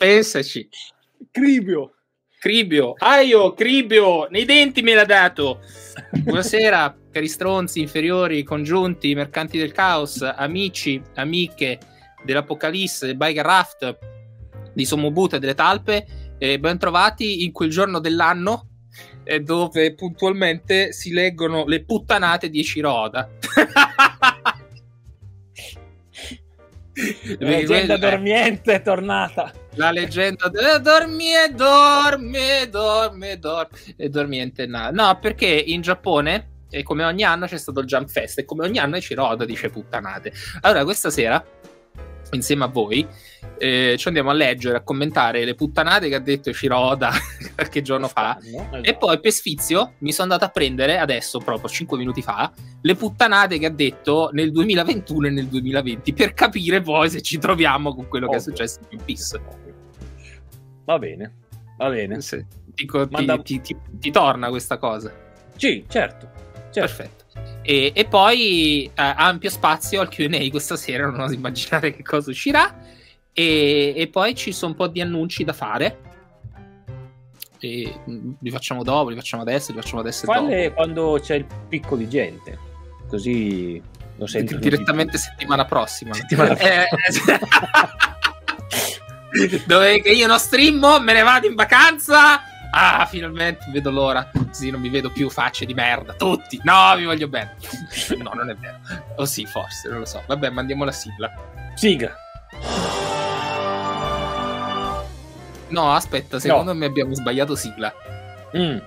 pensaci. Cribio. Cribio, Aio, Cribio, nei denti me l'ha dato. Buonasera, cari stronzi, inferiori, congiunti, mercanti del caos, amici, amiche dell'Apocalisse, del Biker Raft, di Somobuta e delle Talpe. E ben trovati in quel giorno dell'anno eh, dove puntualmente si leggono le puttanate di Eciroda. La leggenda dormiente è tornata. La leggenda de- dormi e dorme, dorme, dorme e dormiente na- No, perché in Giappone, e come ogni anno, c'è stato il Jump Fest e come ogni anno Eciroda dice puttanate. Allora, questa sera, insieme a voi, eh, ci andiamo a leggere, a commentare le puttanate che ha detto Ciroda qualche giorno fa. Esatto. E poi per sfizio mi sono andato a prendere adesso, proprio 5 minuti fa, le puttanate che ha detto nel 2021 e nel 2020 per capire poi se ci troviamo con quello Ovvio. che è successo in Peace. Va bene, va bene. Sì. Dico, Manda... ti, ti, ti, ti, torna questa cosa? Sì, certo. certo. Perfetto. E, e poi eh, ampio spazio al QA questa sera, non oso immaginare che cosa uscirà. E, e poi ci sono un po' di annunci da fare. E mm, li facciamo dopo, li facciamo adesso, li facciamo adesso. Dopo. quando c'è il picco di gente, così lo sento. Direttamente settimana prossima. Settimana prossima. Eh, dove che io non streamo, me ne vado in vacanza. Ah, finalmente vedo l'ora. Così non mi vedo più facce di merda. Tutti. No, vi voglio bene. No, non è vero. O oh, sì, forse, non lo so. Vabbè, mandiamo la sigla. Sigla. No, aspetta, secondo no. me abbiamo sbagliato sigla. Mm.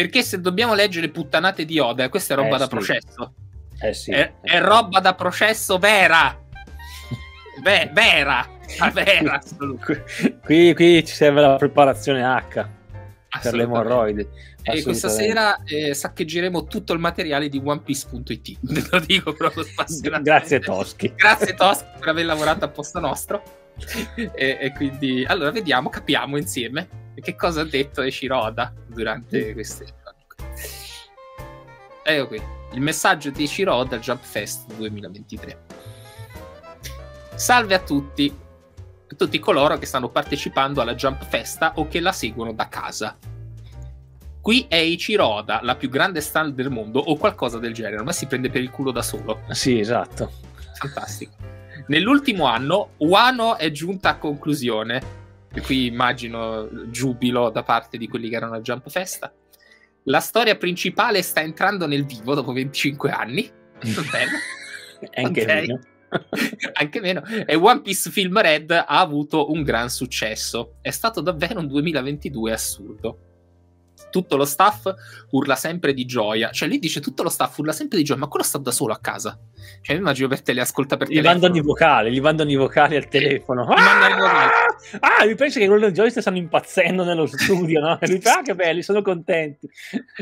Perché se dobbiamo leggere puttanate di Oda, questa è roba eh, da sì. processo. Eh sì. È, è, roba da processo vera. Beh, vera. vera. qui, qui ci serve la preparazione H per le emorroidi. E questa sera eh, saccheggeremo tutto il materiale di OnePiece.it. Lo dico proprio spassionatamente. Grazie Toschi. Grazie Toschi per aver lavorato a posto nostro. e, e, quindi, allora, vediamo, capiamo insieme che cosa ha detto Eshiroda durante queste Ecco qui, il messaggio di Eshiroda al Jump Fest 2023. Salve a tutti, a tutti coloro che stanno partecipando alla Jump Festa o che la seguono da casa. Qui è Ichiroda, la più grande star del mondo, o qualcosa del genere, ma si prende per il culo da solo. Sì, esatto. Fantastico. Nell'ultimo anno, Wano è giunta a conclusione, e qui immagino giubilo da parte di quelli che erano a Jump Festa. La storia principale sta entrando nel vivo dopo 25 anni. Anche okay. meno. Anche meno. E One Piece Film Red ha avuto un gran successo. È stato davvero un 2022 assurdo tutto lo staff urla sempre di gioia. Cioè, lui dice tutto lo staff urla sempre di gioia, ma quello sta da solo a casa. Cioè, mi immagino per te le ascolta per gli telefono. Gli mandano i vocali, gli mandano i vocali al telefono. Gli ah! vocali. Ah, lui pensa che quello di Joyce stanno impazzendo nello studio, no? E lui fa, ah, che belli, sono contenti.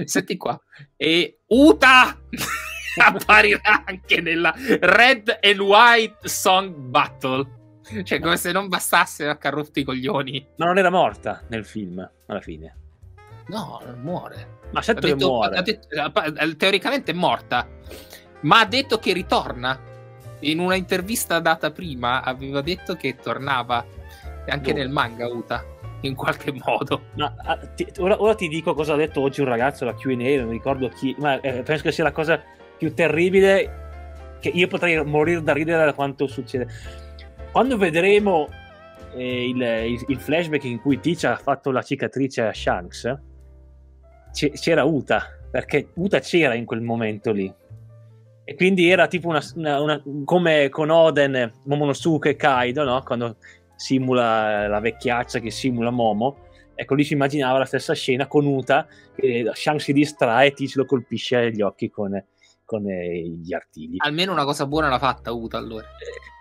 Senti qua. E Uta apparirà anche nella Red and White Song Battle. Cioè, come se non bastasse a carrotti i coglioni. Ma non era morta nel film, alla fine. No, non muore. Ma certo detto, che muore. Detto, eh, teoricamente è morta, ma ha detto che ritorna. In una intervista data prima aveva detto che tornava anche no. nel manga Uta in qualche modo. Ma, ah, ti, ora, ora, ti dico cosa ha detto oggi un ragazzo alla QA, non ricordo chi, ma eh, penso che sia la cosa più terribile che io potrei morire da ridere da quanto succede. Quando vedremo eh, il, il, il, flashback in cui Teach ha fatto la cicatrice a Shanks, c'era Uta, perché Uta c'era in quel momento lì. E quindi era tipo una, una, una come con Oden, Momonosuke e Kaido, no? Quando simula la vecchiaccia che simula Momo. Ecco, lì si immaginava la stessa scena con Uta, che Shang si distrae e Tiz lo colpisce agli occhi con, con eh, gli artigli. Almeno una cosa buona l'ha fatta Uta allora.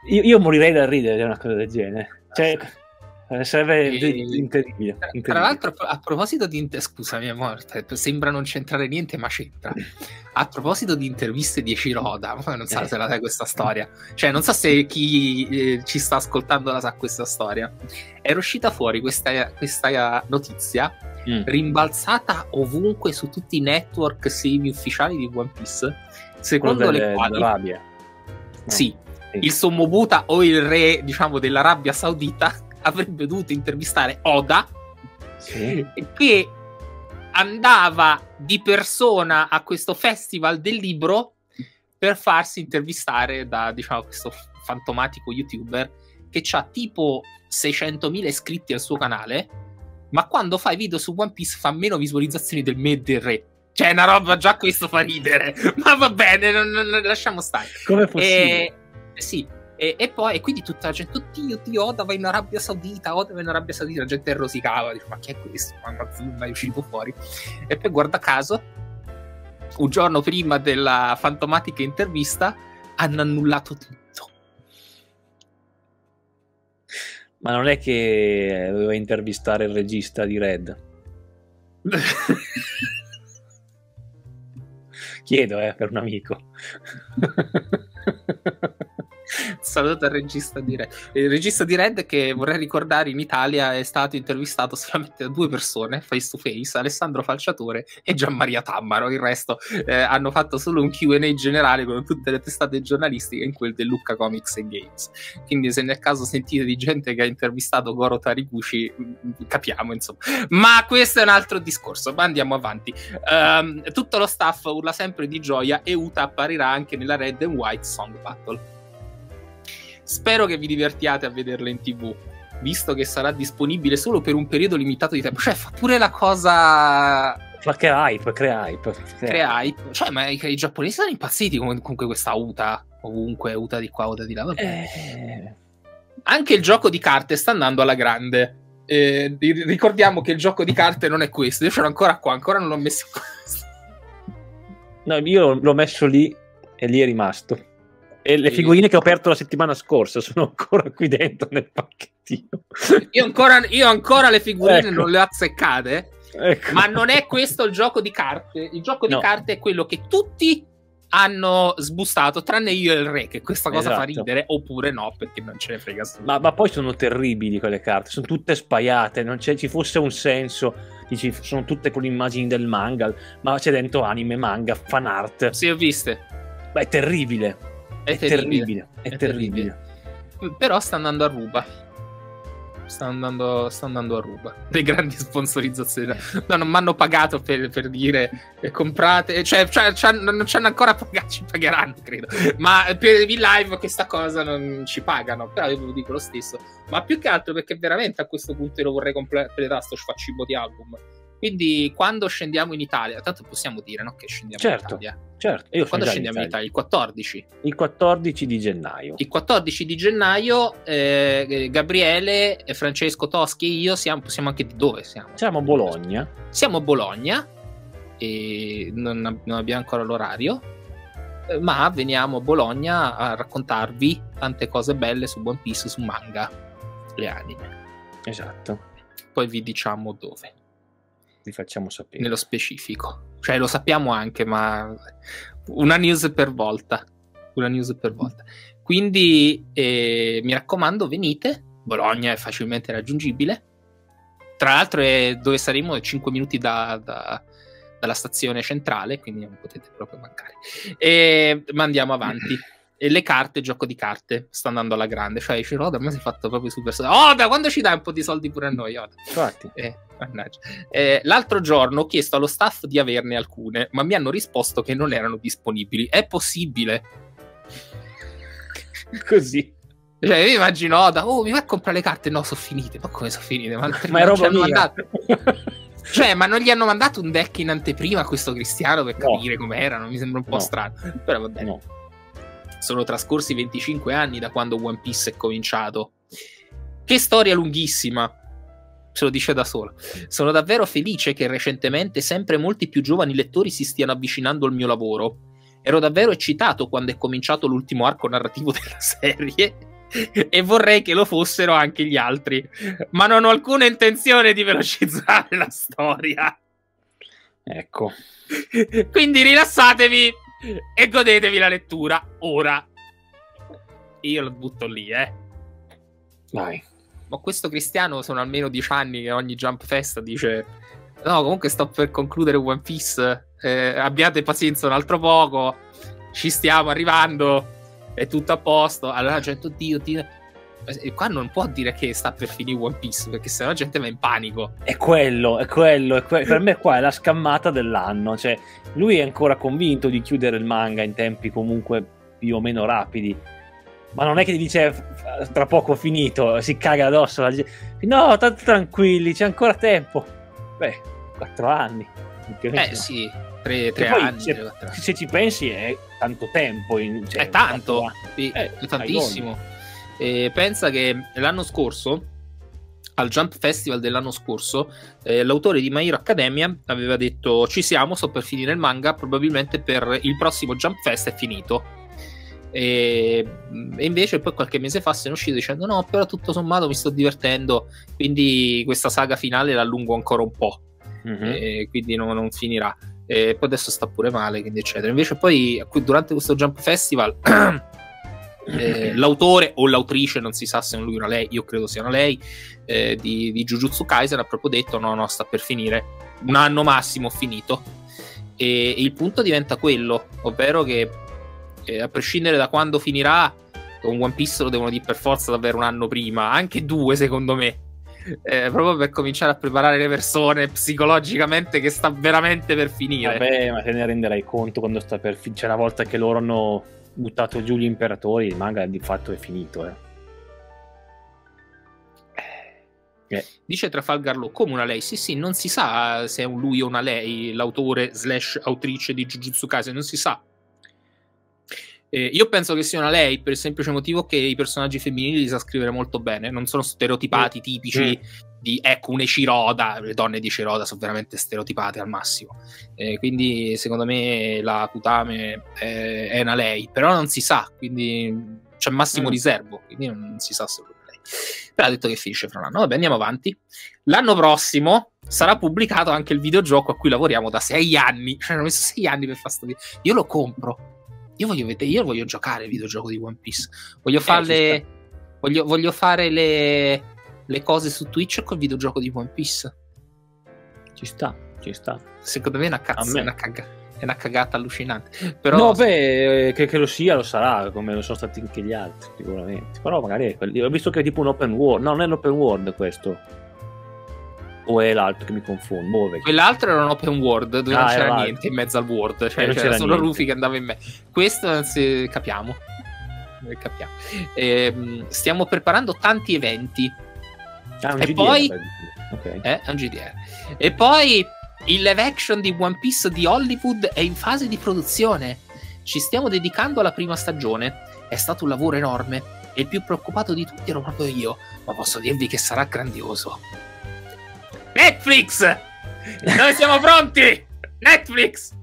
Io, io morirei da ridere di una cosa del genere. Cioè, Eh, Sarebbe E-. Tra l'altro, a proposito di inter- scusami, amore, sembra non c'entrare niente, ma c'entra. A proposito di interviste di Eciroda, ma non so Eh. se la sai questa storia. Cioè, non so se chi eh, ci sta ascoltando la sa questa storia. Era uscita fuori questa, questa notizia Mm. rimbalzata ovunque su tutti i network semi-ufficiali di One Piece. Quello Secondo le delle- quali, dell'Arabia. No. sì, Sì. il sommo Buta o il re, diciamo, dell'Arabia Saudita avrebbe dovuto intervistare Oda Sì. che andava di persona a questo festival del libro per farsi intervistare da diciamo questo fantomatico youtuber che ha tipo 600.000 iscritti al suo canale ma quando fa i video su One Piece fa meno visualizzazioni del me e del re cioè una roba già questo fa ridere ma va bene non, non- lasciamo stare Come è possibile? e, sì, e, e poi e quindi tutta la gente, tutti oddio, Oda va in Arabia Saudita, Oda va in Arabia Saudita, la gente rosicava, dice, ma chi è questo? Ma ma zoom è uscito fuori. E poi guarda caso, un giorno prima della fantomatica intervista, hanno annullato tutto. Ma non è che doveva intervistare il regista di Red. Chiedo, eh, per un amico. Saluto al regista di Red. Il regista di Red, che vorrei ricordare in Italia, è stato intervistato solamente da due persone, face to face, Alessandro Falciatore e Gianmaria Tammaro. Il resto eh, hanno fatto solo un QA generale con tutte le testate giornalistiche in quel del Lucca Comics and Games. Quindi, se nel caso sentite di gente che ha intervistato Goro Tariguchi, mm, capiamo insomma. Ma questo è un altro discorso. Ma andiamo avanti. Ehm, tutto lo staff urla sempre di gioia e Uta apparirà anche nella Red and White Song Battle. Spero che vi divertiate a vederla in tv, visto che sarà disponibile solo per un periodo limitato di tempo. Cioè, fa pure la cosa. Ma che hype, crea hype. Crea hype. Cioè, ma i, i giapponesi sono impazziti con, con questa Uta. Ovunque, Uta di qua, Uta di là. Vabbè. Eh, Anche il gioco di carte sta andando alla grande. Eh, ri- ricordiamo che il gioco di carte non è questo. Io ce l'ho ancora qua, ancora non l'ho messo in questo. no, io l'ho messo lì e lì è rimasto. E le figurine che ho aperto la settimana scorsa sono ancora qui dentro nel pacchettino. Io ancora, io ancora le figurine Ecco. non le ho azzeccate. Ecco. Ma non è questo il gioco di carte. Il gioco di No. carte è quello che tutti hanno sbustato, tranne io e il re, che questa cosa fa Esatto. ridere, oppure no, perché non ce ne frega Ma, ma poi sono terribili quelle carte, sono tutte spaiate, non c'è, ci fosse un senso, dici, sono tutte con immagini del manga, ma c'è dentro anime, manga, fan art. Sì, ho viste. Ma è terribile, È, è, terribile. terribile, è, È terribile. Però sta andando a ruba. Sta andando, sta andando a ruba. Le grandi sponsorizzazioni. No, non mi hanno pagato per, per dire eh, comprate. Cioè, cioè, ci hanno- non ci hanno ancora pagato, ci pagheranno, credo. Ma per il live questa cosa non ci pagano. Però io ve lo dico lo stesso. Ma più che altro perché veramente a questo punto io lo vorrei completare sto sfaccibo di album. Quindi quando scendiamo in Italia, tanto possiamo dire no, che scendiamo Certo. in Italia. Certo, io Quando scendiamo in Italia. Il 14. Il 14 di gennaio. Il 14 di gennaio eh, Gabriele, e Francesco Toschi e io siamo, siamo anche di dove siamo? Siamo a Bologna. Siamo a Bologna e non, non abbiamo ancora l'orario, eh, ma veniamo a Bologna a raccontarvi tante cose belle su One Piece, su manga, le anime. Esatto, Poi vi diciamo dove, vi facciamo sapere. nello specifico. Cioè lo sappiamo anche, ma una news per volta. Una news per volta. Quindi eh, mi raccomando, venite. Bologna è facilmente raggiungibile. Tra l'altro, è dove saremo è 5 minuti da- da- dalla stazione centrale, quindi non potete proprio mancare. E, ma andiamo avanti. E le carte, gioco di carte, sta andando alla grande. Cioè, dice, Oda, ma si è fatto proprio super. Oh, da quando ci dai un po' di soldi pure a noi, Oda? Infatti, Eh. Eh, l'altro giorno ho chiesto allo staff di averne alcune, ma mi hanno risposto che non erano disponibili. È possibile? così. Cioè, io immagino, Oda, oh, mi vai a comprare le carte? No, sono finite. Ma come sono finite? Ma, Ma è roba mia. mandato- Cioè, ma non gli hanno mandato un deck in anteprima a questo cristiano per No. capire com'erano? Mi sembra un po' No. strano. Però va bene. No. Sono trascorsi 25 anni da quando One Piece è cominciato. Che storia lunghissima. Se lo dice da solo. Sono davvero felice che recentemente sempre molti più giovani lettori si stiano avvicinando al mio lavoro. Ero davvero eccitato quando è cominciato l'ultimo arco narrativo della serie. e vorrei che lo fossero anche gli altri, ma non ho alcuna intenzione di velocizzare la storia. Ecco. Quindi rilassatevi e godetevi la lettura ora. Io lo butto lì, eh. Vai. Ma questo cristiano sono almeno dieci anni che ogni Jump Fest dice no, comunque sto per concludere One Piece, eh, abbiate pazienza un altro poco, ci stiamo arrivando, è tutto a posto. Allora la gente, oddio, oddio. E qua non può dire che sta per finire One Piece, perché sennò la gente va in panico. È quello, è quello, è que- per me qua è la scammata dell'anno, cioè lui è ancora convinto di chiudere il manga in tempi comunque più o meno rapidi. Ma non è che ti dice tra poco finito, si caga addosso. la. No, tanto tranquilli, c'è ancora tempo. Beh, quattro anni. Eh sì, tre, Che tre poi, anni. se, anni. se ci pensi è tanto tempo. in- cioè, è tanto, Eh, è tantissimo. E pensa che l'anno scorso, al Jump Festival dell'anno scorso, eh, l'autore di My Hero Academia aveva detto: Ci siamo, sto per finire il manga. Probabilmente per il prossimo Jump Fest è finito. E, e invece poi qualche mese fa se ne è uscito dicendo no però tutto sommato mi sto divertendo quindi questa saga finale la allungo ancora un po' Mhm. e quindi no- non finirà. E poi adesso sta pure male, quindi eccetera. Invece poi durante questo Jump Festival eh, l'autore o l'autrice, non si sa se è lui o una lei, io credo sia una lei, eh, di, di Jujutsu Kaisen ha proprio detto no, no, sta per finire, un anno massimo finito. E, il punto diventa quello, ovvero che eh, a prescindere da quando finirà, con One Piece lo devono dire per forza davvero un anno prima, anche due secondo me. Eh, proprio per cominciare a preparare le persone psicologicamente che sta veramente per finire. Vabbè, ma te ne renderai conto quando sta per finire. Cioè, una volta che loro hanno buttato giù gli imperatori, il manga di fatto è finito. Eh. Eh. Dice Trafalgar Law come una lei. Sì, sì, non si sa se è un lui o una lei, l'autore slash autrice di Jujutsu Kaisen, non si sa. Eh, io penso che sia una lei per il semplice motivo che i personaggi femminili li sa scrivere molto bene, non sono stereotipati, tipici di ecco un Eciroda. Le donne di Eciroda sono veramente stereotipate al massimo. Eh, quindi secondo me la Kutame è, è una lei, però non si sa, quindi c'è massimo Mm. riservo, quindi non si sa se è lei. Però ha detto che finisce fra un anno. Vabbè, andiamo avanti. L'anno prossimo sarà pubblicato anche il videogioco a cui lavoriamo da sei anni. Cioè, hanno messo sei anni per fare sto video. Io lo compro. Io voglio vedere, io voglio giocare il videogioco di One Piece. Voglio farle. voglio, voglio fare le, le cose su Twitch col videogioco di One Piece. Ci sta, ci sta. Secondo me è una, cazzo, è una, caga- è una cagata allucinante. Però No, beh, eh, che, che lo sia, lo sarà, come lo sono stati anche gli altri, sicuramente. Però magari quelli- Ho visto che è tipo un open world. No, non è l'open world questo. O è l'altro che mi confondo? Boh. Quell'altro era un open world dove Ah, non era c'era niente in mezzo al world, E cioè non c'era c'era solo. Rufy che andava in me. Questo si capiamo. Eh, capiamo. Ehm, stiamo preparando tanti eventi. Ah, un e GDR, poi- per dire. Ok. Eh, un GDR. E poi il live action di One Piece di Hollywood è in fase di produzione. Ci stiamo dedicando alla prima stagione. È stato un lavoro enorme. E il più preoccupato di tutti ero proprio io. Ma posso dirvi che sarà grandioso. Netflix! Noi siamo pronti! Netflix!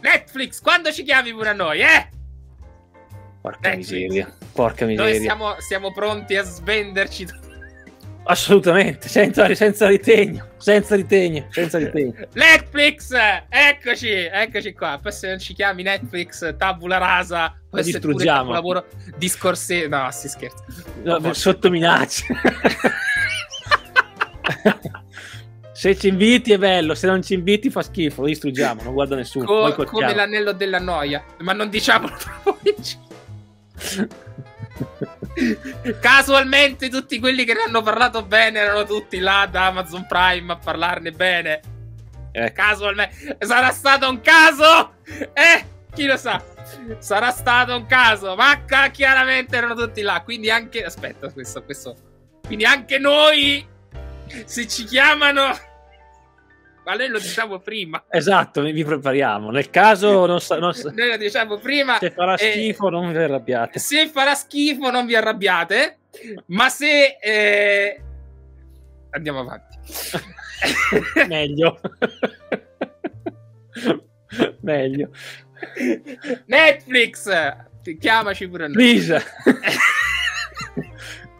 Netflix, quando ci chiami pure a noi, eh? Porca Netflix. miseria. Porca Noi miseria. siamo, siamo pronti a svenderci. Assolutamente, senza, senza ritegno. Senza ritegno, senza ritegno. Netflix! Eccoci, eccoci qua. Poi se non ci chiami Netflix, tabula rasa, pure distruggiamo. un lavoro di Scorsese. No, si scherza. No, sotto minaccia. se ci inviti è bello, se non ci inviti fa schifo, lo distruggiamo, non guarda nessuno. Co- Noi come l'anello della noia. Ma non diciamolo troppo in giro. Casualmente tutti quelli che ne hanno parlato bene erano tutti là da Amazon Prime a parlarne bene. Eh, Casualmente. Sarà stato un caso? Eh, chi lo sa? Sarà stato un caso, ma chiaramente erano tutti là. Quindi anche. Aspetta, questo, questo. Quindi anche noi, se ci chiamano. Ma noi lo diciamo prima. esatto, vi prepariamo. Nel caso non sa- non sa- Noi lo diciamo prima. se farà eh, schifo non vi arrabbiate. Se farà schifo, non vi arrabbiate. Ma se. eh, Andiamo avanti. Meglio. Meglio. Netflix! chiamaci pure noi. Please.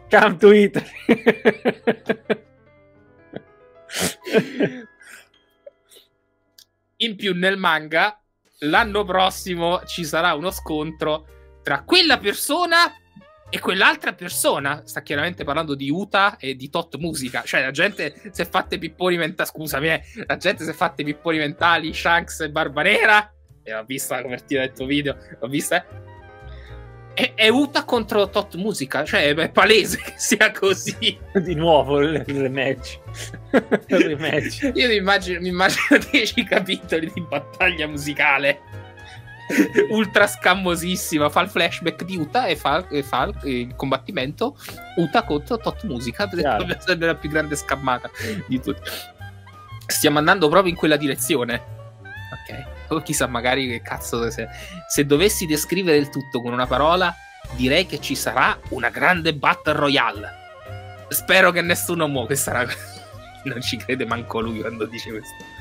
Come to Italy. In più nel manga l'anno prossimo ci sarà uno scontro tra quella persona e quell'altra persona. Sta chiaramente parlando di Uta e di Tot Musica. Cioè, la gente si è fatta i pipponi mentali. Scusami, eh. la gente si è fatta i pipponi mentali, Shanks e Barba Nera. E l'ho vista la copertina del tuo video. L'ho vista, eh. È, è Uta contro Tot Musica, cioè è palese che sia così. Di nuovo il rematch. Io mi immagino, mi immagino 10 capitoli di battaglia musicale ultra scammosissima. Fa il flashback di Uta e fa, e fa il combattimento Uta contro Tot Musica. Sarebbe la più grande scammata di tutti. Stiamo andando proprio in quella direzione. Ok chissà magari che cazzo se, se dovessi descrivere il tutto con una parola direi che ci sarà una grande battle royale. Spero che nessuno muoia questa non ci crede manco lui quando dice questo.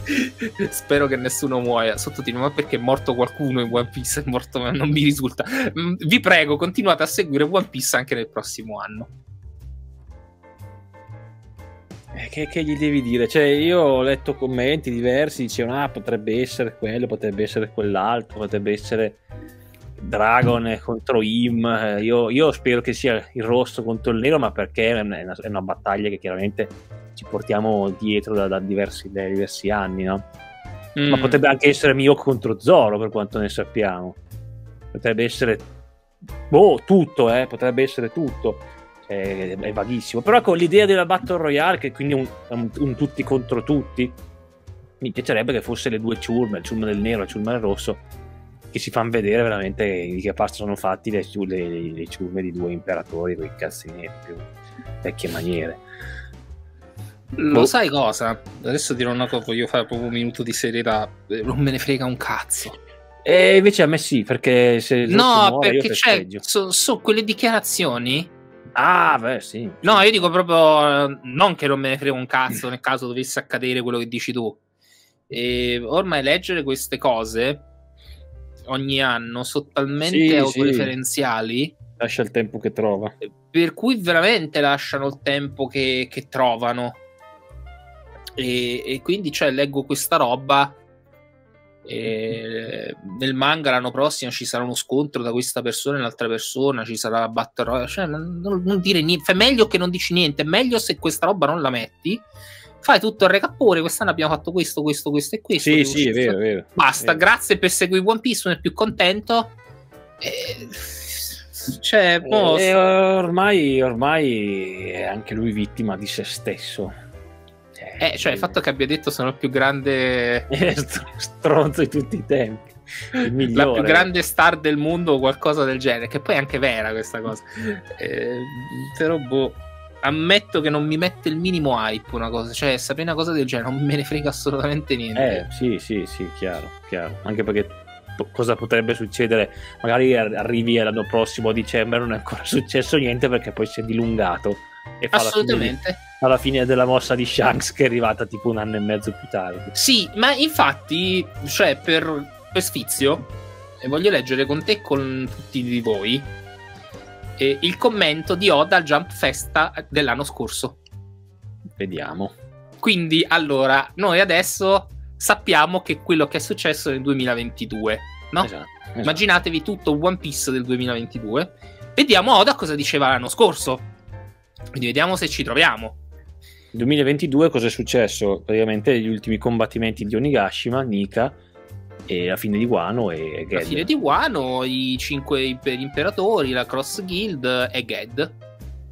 Spero che nessuno muoia sottolineo ma perché è morto qualcuno in One Piece? È morto non mi risulta. Mm, vi prego continuate a seguire One Piece anche nel prossimo anno che, che, gli devi dire? Cioè, io ho letto commenti diversi, dicevano, ah, potrebbe essere quello, potrebbe essere quell'altro, potrebbe essere Dragon contro Im. Eh, io, io, spero che sia il rosso contro il nero, ma perché è una, è una battaglia che chiaramente ci portiamo dietro da, da, diversi, da diversi, anni, no? Mm. Ma potrebbe anche essere Mio contro Zoro, per quanto ne sappiamo. Potrebbe essere... Boh, tutto, eh? Potrebbe essere tutto è, è vaghissimo. Però con l'idea della Battle Royale, che quindi è un, un, un, tutti contro tutti, mi piacerebbe che fosse le due ciurme, il ciurma del nero e il ciurma del rosso, che si fanno vedere veramente di che parte sono fatti le, le, le ciurme di due imperatori con i cazzi neri, più vecchie maniere. Lo boh. sai cosa? Adesso dirò una cosa, voglio fare proprio un minuto di serietà. Non me ne frega un cazzo. E invece a me sì, perché se no, muore, perché c'è, sono so quelle dichiarazioni Ah, beh, sì. No, io dico proprio non che non me ne frega un cazzo nel caso dovesse accadere quello che dici tu. E ormai leggere queste cose ogni anno sono talmente sì, autoreferenziali. Sì. Lascia il tempo che trova. Per cui veramente lasciano il tempo che, che trovano. E, e, quindi, cioè, leggo questa roba e nel manga l'anno prossimo ci sarà uno scontro da questa persona e l'altra persona, ci sarà Battle Royale. Cioè, non, non, dire niente. È meglio che non dici niente. È meglio se questa roba non la metti. Fai tutto il recapore. Quest'anno abbiamo fatto questo, questo, questo e questo. Sì, sì, è vero, è vero. Basta. È vero. Grazie per seguire One Piece. Sono il più contento. E... Cioè, boh, e ormai, ormai è anche lui vittima di se stesso eh, cioè il fatto che abbia detto sono il più grande stronzo di tutti i tempi. La più grande star del mondo o qualcosa del genere, che poi è anche vera questa cosa. Eh, però boh, ammetto che non mi mette il minimo hype una cosa, cioè sapere una cosa del genere non me ne frega assolutamente niente. Eh, sì, sì, sì, chiaro, chiaro. Anche perché cosa potrebbe succedere? Magari arrivi l'anno prossimo a dicembre non è ancora successo niente perché poi si è dilungato e fa Assolutamente. alla fine della mossa di Shanks che è arrivata tipo un anno e mezzo più tardi. Sì, ma infatti, cioè, per, per sfizio, e voglio leggere con te e con tutti di voi eh, il commento di Oda al Jump Festa dell'anno scorso. Vediamo. Quindi, allora, noi adesso sappiamo che quello che è successo nel 2022, no? Esatto, esatto. Immaginatevi tutto One Piece del 2022. Vediamo Oda cosa diceva l'anno scorso quindi vediamo se ci troviamo. 2022 cosa è successo? Praticamente gli ultimi combattimenti di Onigashima, Nika e la fine di Wano e Ged. La fine di Wano, i cinque imperatori, la Cross Guild e Ged.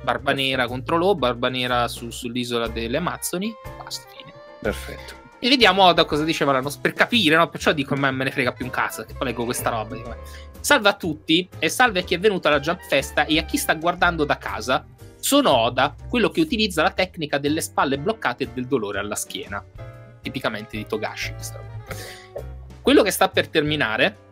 Barba Nera contro Lo, Barba Nera su, sull'isola delle Amazzoni. Basta, fine. Perfetto. E vediamo Oda cosa diceva l'anno per capire, no? Perciò dico, ma me ne frega più un cazzo, che poi leggo questa roba. Dico, salve a tutti e salve a chi è venuto alla Jump Festa e a chi sta guardando da casa sono Oda, quello che utilizza la tecnica delle spalle bloccate e del dolore alla schiena, tipicamente di Togashi. Quello che sta per terminare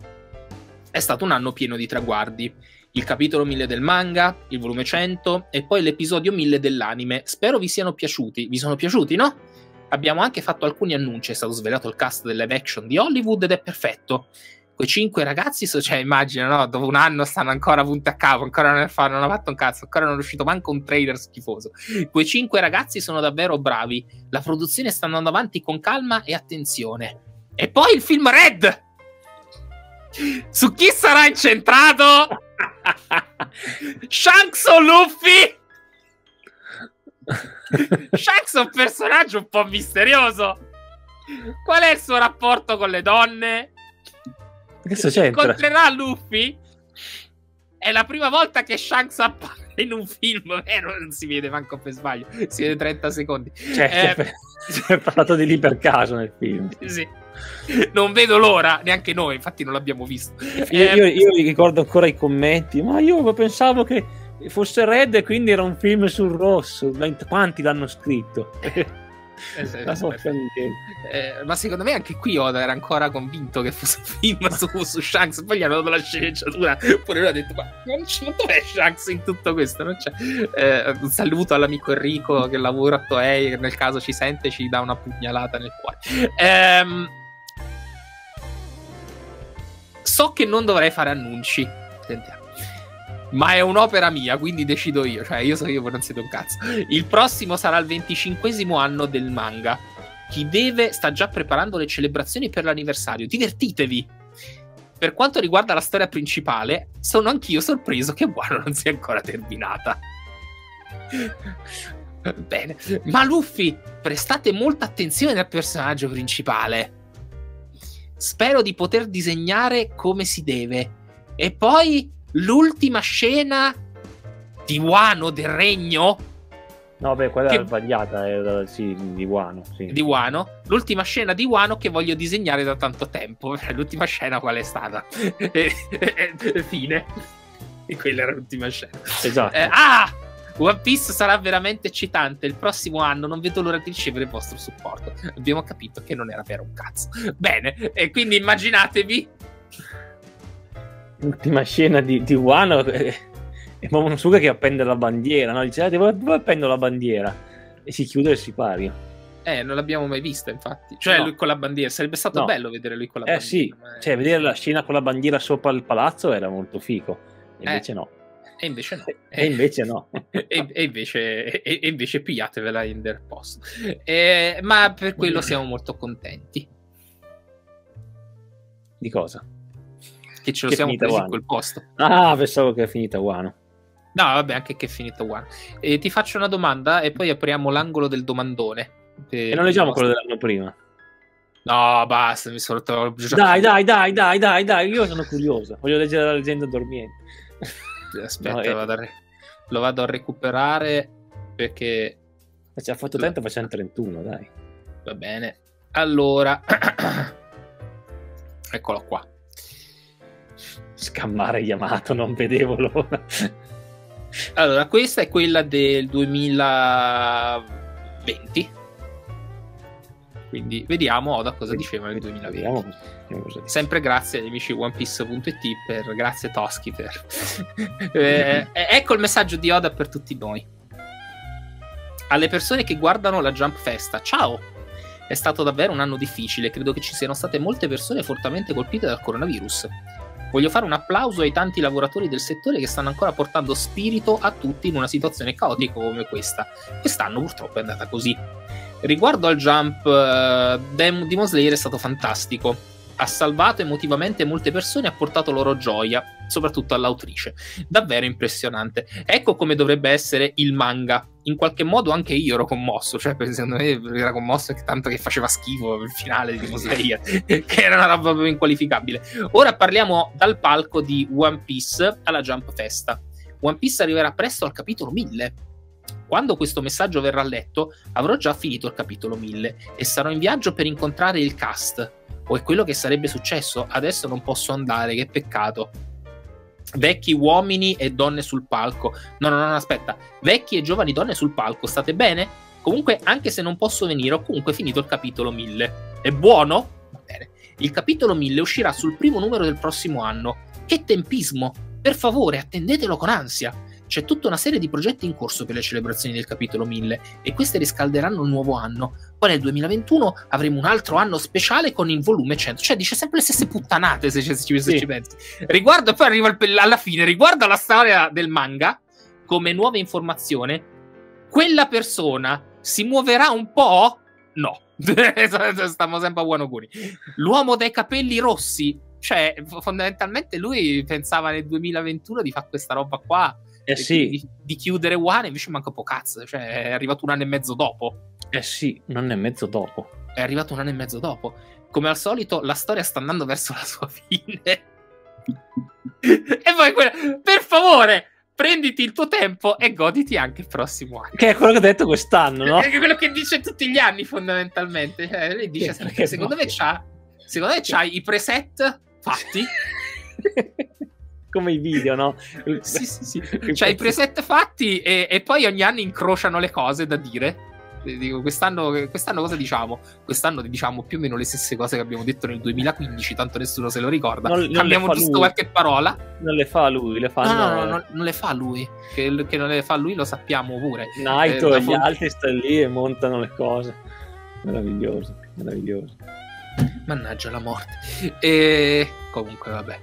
è stato un anno pieno di traguardi. Il capitolo 1000 del manga, il volume 100 e poi l'episodio 1000 dell'anime. Spero vi siano piaciuti. Vi sono piaciuti, no? Abbiamo anche fatto alcuni annunci, è stato svelato il cast delle action di Hollywood ed è perfetto. Quei cinque ragazzi, cioè immagina, no? Dopo un anno stanno ancora punti a capo, ancora non, fanno, non hanno fatto un cazzo, ancora non è uscito manco un trailer schifoso. Quei cinque ragazzi sono davvero bravi. La produzione sta andando avanti con calma e attenzione. E poi il film Red! Su chi sarà incentrato? Shanks o Luffy? Shanks è un personaggio un po' misterioso. Qual è il suo rapporto con le donne? Adesso c'entra. Incontrerà Luffy? È la prima volta che Shanks appare in un film, vero? Non si vede manco per sbaglio, si vede 30 secondi. Cioè, eh, si è parlato di lì per caso nel film. Sì. Non vedo l'ora, neanche noi, infatti non l'abbiamo visto. Io, eh, io, io ricordo ancora i commenti, ma io pensavo che fosse Red e quindi era un film sul rosso. Quanti l'hanno scritto? Eh, eh, ma secondo me anche qui Oda era ancora convinto che fosse un film su, su Shanks. Poi gli hanno dato la sceneggiatura. Pure lui ha detto: Ma non c'è, dov'è Shanks in tutto questo? Non c'è. Eh, un saluto all'amico Enrico che lavora a Toei. Che nel caso ci sente, ci dà una pugnalata nel cuore. Ehm, so che non dovrei fare annunci. Sentiamo ma è un'opera mia, quindi decido io. Cioè, io so io, voi non siete un cazzo. Il prossimo sarà il 25 anno del manga. Chi deve sta già preparando le celebrazioni per l'anniversario. Divertitevi! Per quanto riguarda la storia principale, sono anch'io sorpreso che Wano non sia ancora terminata. Bene, ma Luffy, prestate molta attenzione al personaggio principale. Spero di poter disegnare come si deve. E poi l'ultima scena di Wano del regno. No, beh, quella che... è sbagliata, era, sì, di Wano. Sì. Di Wano. L'ultima scena di Wano che voglio disegnare da tanto tempo. L'ultima scena qual è stata? Fine. E quella era l'ultima scena. Esatto. Eh, ah! One Piece sarà veramente eccitante. Il prossimo anno non vedo l'ora di ricevere il vostro supporto. Abbiamo capito che non era vero un cazzo. Bene, e quindi immaginatevi l'ultima scena di, di Wano è, è Momonosuke che appende la bandiera, no? Dice, ah, dove, dove appendo la bandiera? E si chiude il sipario. Eh, non l'abbiamo mai vista, infatti. Cioè, no. lui con la bandiera. Sarebbe stato no. bello vedere lui con la eh, bandiera. Eh sì, cioè, vedere la scena con la bandiera sopra il palazzo era molto figo. E eh. invece no. E invece no. E invece no. e, e, invece, e, e, invece pigliatevela in der post. Eh, ma per quello siamo molto contenti. Di cosa? Che ce lo che siamo presi in quel posto. Ah, pensavo che è finita Wano. No, vabbè, anche che è finito Wano. E ti faccio una domanda e poi apriamo l'angolo del domandone. E non leggiamo quello dell'anno prima. No, basta, mi sono rotto. Dai, dai, dai, dai, dai, dai, io sono curioso. Voglio leggere la leggenda dormiente. Aspetta, no, vado re... lo vado a recuperare perché... Ci ha fatto tanto, facciamo 31, dai. Va bene. Allora... Eccolo qua scammare Yamato, non vedevo l'ora. Allora, questa è quella del 2020. Quindi vediamo da cosa diceva nel 2020. Vediamo. Sempre grazie agli amici OnePiece.it per grazie Toschi per eh, ecco il messaggio di Oda per tutti noi. Alle persone che guardano la Jump Festa, ciao! È stato davvero un anno difficile, credo che ci siano state molte persone fortemente colpite dal coronavirus. Voglio fare un applauso ai tanti lavoratori del settore che stanno ancora portando spirito a tutti in una situazione caotica come questa. Quest'anno purtroppo è andata così. Riguardo al jump, uh, Demon Slayer è stato fantastico. Ha salvato emotivamente molte persone e ha portato loro gioia, soprattutto all'autrice. Davvero impressionante. Ecco come dovrebbe essere il manga in qualche modo anche io ero commosso, cioè secondo me era commosso tanto che faceva schifo il finale di Slayer, che era una roba proprio inqualificabile. Ora parliamo dal palco di One Piece alla Jump Festa. One Piece arriverà presto al capitolo 1000. Quando questo messaggio verrà letto, avrò già finito il capitolo 1000 e sarò in viaggio per incontrare il cast. O è quello che sarebbe successo? Adesso non posso andare, che peccato vecchi uomini e donne sul palco. No, no, no, aspetta. Vecchi e giovani donne sul palco, state bene? Comunque, anche se non posso venire, ho comunque finito il capitolo 1000. È buono? Va bene. Il capitolo 1000 uscirà sul primo numero del prossimo anno. Che tempismo! Per favore, attendetelo con ansia. C'è tutta una serie di progetti in corso per le celebrazioni del capitolo 1000 e queste riscalderanno il nuovo anno. Poi nel 2021 avremo un altro anno speciale con il volume 100. Cioè dice sempre le stesse puttanate se ci, se Sì. ci pensi. Riguardo, poi arriva alla fine, riguardo alla storia del manga, come nuova informazione, quella persona si muoverà un po'? No. Stiamo sempre a buon auguri. L'uomo dai capelli rossi, cioè fondamentalmente lui pensava nel 2021 di fare questa roba qua, Eh e sì, di, di chiudere One, invece manca po' cazzo, cioè è arrivato un anno e mezzo dopo. eh sì, non è mezzo dopo. È arrivato un anno e mezzo dopo. Come al solito, la storia sta andando verso la sua fine. e poi, quella- per favore, prenditi il tuo tempo e goditi anche il prossimo anno. Che è quello che ho detto quest'anno, no? È quello che dice tutti gli anni, fondamentalmente. Cioè, lei dice sempre, secondo me c'ha, secondo me c'ha i preset fatti. Come i video, no? sì, sì, sì. C'ha i preset fatti e, e poi ogni anno incrociano le cose da dire. E Dico, quest'anno, quest'anno cosa diciamo? Quest'anno diciamo più o meno le stesse cose che abbiamo detto nel 2015, tanto nessuno se lo ricorda. Non- non fa giusto lui. qualche parola. Non le fa lui, le No, fanno no, no, no, non le fa lui. Che, che non le fa lui lo sappiamo pure. Naito Eh, e gli dopo- altri stanno lì e montano le cose. Meraviglioso, meraviglioso. Mannaggia la morte. E comunque, vabbè.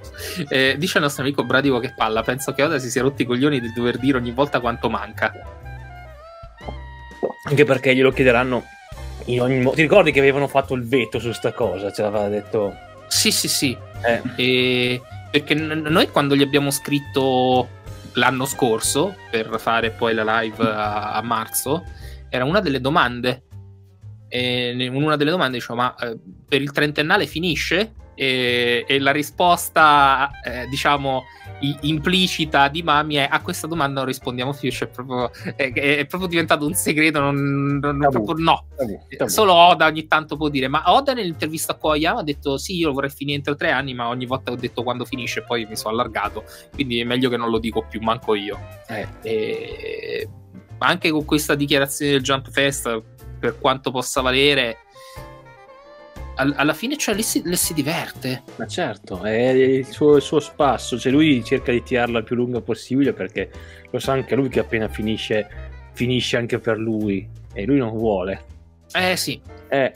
Eh, dice il nostro amico Bradivo che palla. Penso che Oda si sia rotti i coglioni di dover dire ogni volta quanto manca. Anche perché glielo chiederanno in ogni modo. Ti ricordi che avevano fatto il veto su sta cosa? Ce l'aveva detto. Sì, sì, sì. Eh, E perché noi quando gli abbiamo scritto l'anno scorso per fare poi la live a, a marzo, era una delle domande. E in una delle domande dicevo: Ma eh, per il trentennale finisce? E, e la risposta, eh, diciamo, i- implicita di Mami è: A questa domanda non rispondiamo più. Cioè, proprio, è, è proprio diventato un segreto. Non, non- Tabù. proprio no. tabù, tabù. Solo Oda ogni tanto può dire, ma Oda nell'intervista con Oyama ha detto sì, io lo vorrei finire entro tre anni, ma ogni volta ho detto quando finisce poi mi sono allargato, quindi è meglio che non lo dico più, manco io. Eh, E... Anche con questa dichiarazione del Jump Fest, per quanto possa valere, al- alla fine cioè, lì si, lì si diverte. ma certo, è il suo, il suo spasso. Cioè, lui cerca di tirarla il più lunga possibile perché lo sa anche lui che appena finisce, finisce anche per lui. E lui non vuole. Eh sì, Eh,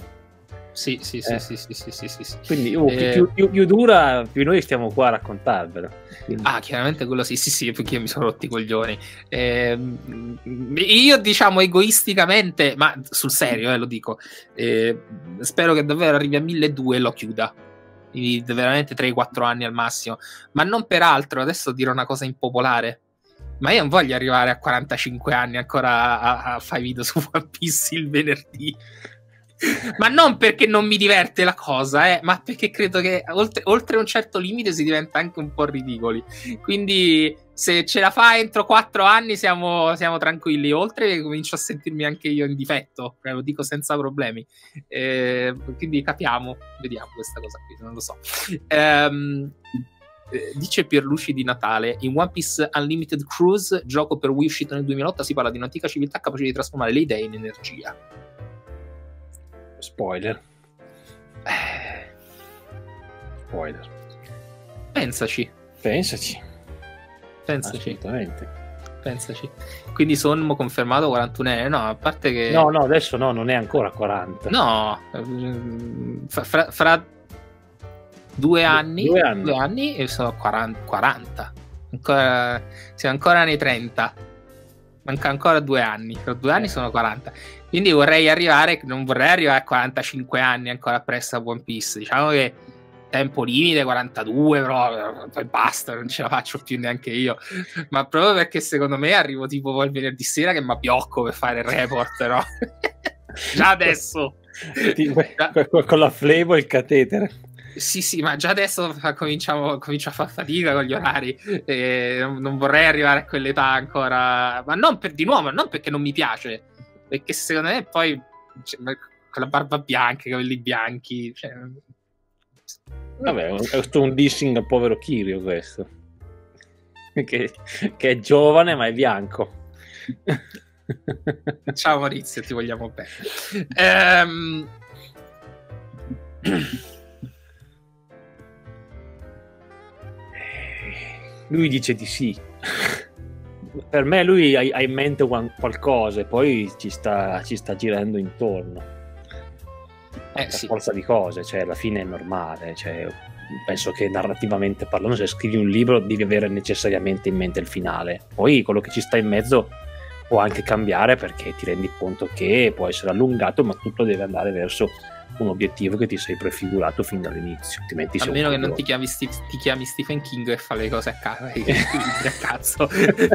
sì, sì, sì, Eh. sì, sì, sì, sì, sì, sì. quindi oh, Eh. più, più- più dura, più noi stiamo qua a raccontarvelo. Quindi- Ah, chiaramente quello sì, sì, sì, perché io mi sono rotti i coglioni. Ehm, io, diciamo, egoisticamente, ma sul serio, eh, lo dico, eh, spero che davvero arrivi a 1200 e lo chiuda. Veramente 3-4 anni al massimo. Ma non per altro, adesso dirò una cosa impopolare. Ma io non voglio arrivare a 45 anni ancora a, a fare video su One Piece il venerdì. Ma non perché non mi diverte la cosa, eh, ma perché credo che oltre, oltre un certo limite si diventa anche un po' ridicoli. Quindi se ce la fa entro 4 anni siamo, siamo tranquilli. Oltre che comincio a sentirmi anche io in difetto, eh, lo dico senza problemi. Eh, quindi capiamo, vediamo questa cosa qui, non lo so. Ehm, eh, dice Pierluci di Natale in One Piece Unlimited Cruise gioco per Wii uscito nel 2008 si parla di un'antica civiltà capace di trasformare le idee in energia Spoiler, Eh, spoiler. pensaci Pensaci, pensaci assolutamente. pensaci quindi Sonmo confermato 41enne no a parte che No, no, adesso no, non è ancora 40. no ehm, fra, fra- fra due anni due anni. e sono 40, 40. Ancora, siamo ancora nei 30 manca ancora due anni tra due anni Eh. sono 40 quindi vorrei arrivare non vorrei arrivare a 45 anni ancora presso a One Piece diciamo che tempo limite 42 però eh, poi basta non ce la faccio più neanche io ma proprio perché secondo me arrivo tipo poi il venerdì sera che mi abbiocco per fare il report no? già adesso con- la flebo e il catetere. sì, sì, ma già adesso cominciamo, comincio a far fatica con gli orari. e non, non vorrei arrivare a quell'età ancora. Ma non per di nuovo, non perché non mi piace, perché secondo me poi cioè, con la barba bianca, i capelli bianchi. Cioè... Vabbè, è un dissing al povero Kirio questo. Che, che è giovane ma è bianco. Ciao Maurizio, ti vogliamo bene. Ehm, Lui dice di sì. Per me lui ha, ha in mente qualcosa e poi ci sta, ci sta girando intorno. Eh, sì. forza di cose, cioè alla fine è normale. Cioè, penso che narrativamente parlando, se scrivi un libro devi avere necessariamente in mente il finale. Poi quello che ci sta in mezzo può anche cambiare perché ti rendi conto che può essere allungato, ma tutto deve andare verso un obiettivo che ti sei prefigurato fin dall'inizio. Altrimenti A meno che non ti chiami, Steve- ti chiami Stephen King e fa le cose a casa. a cazzo.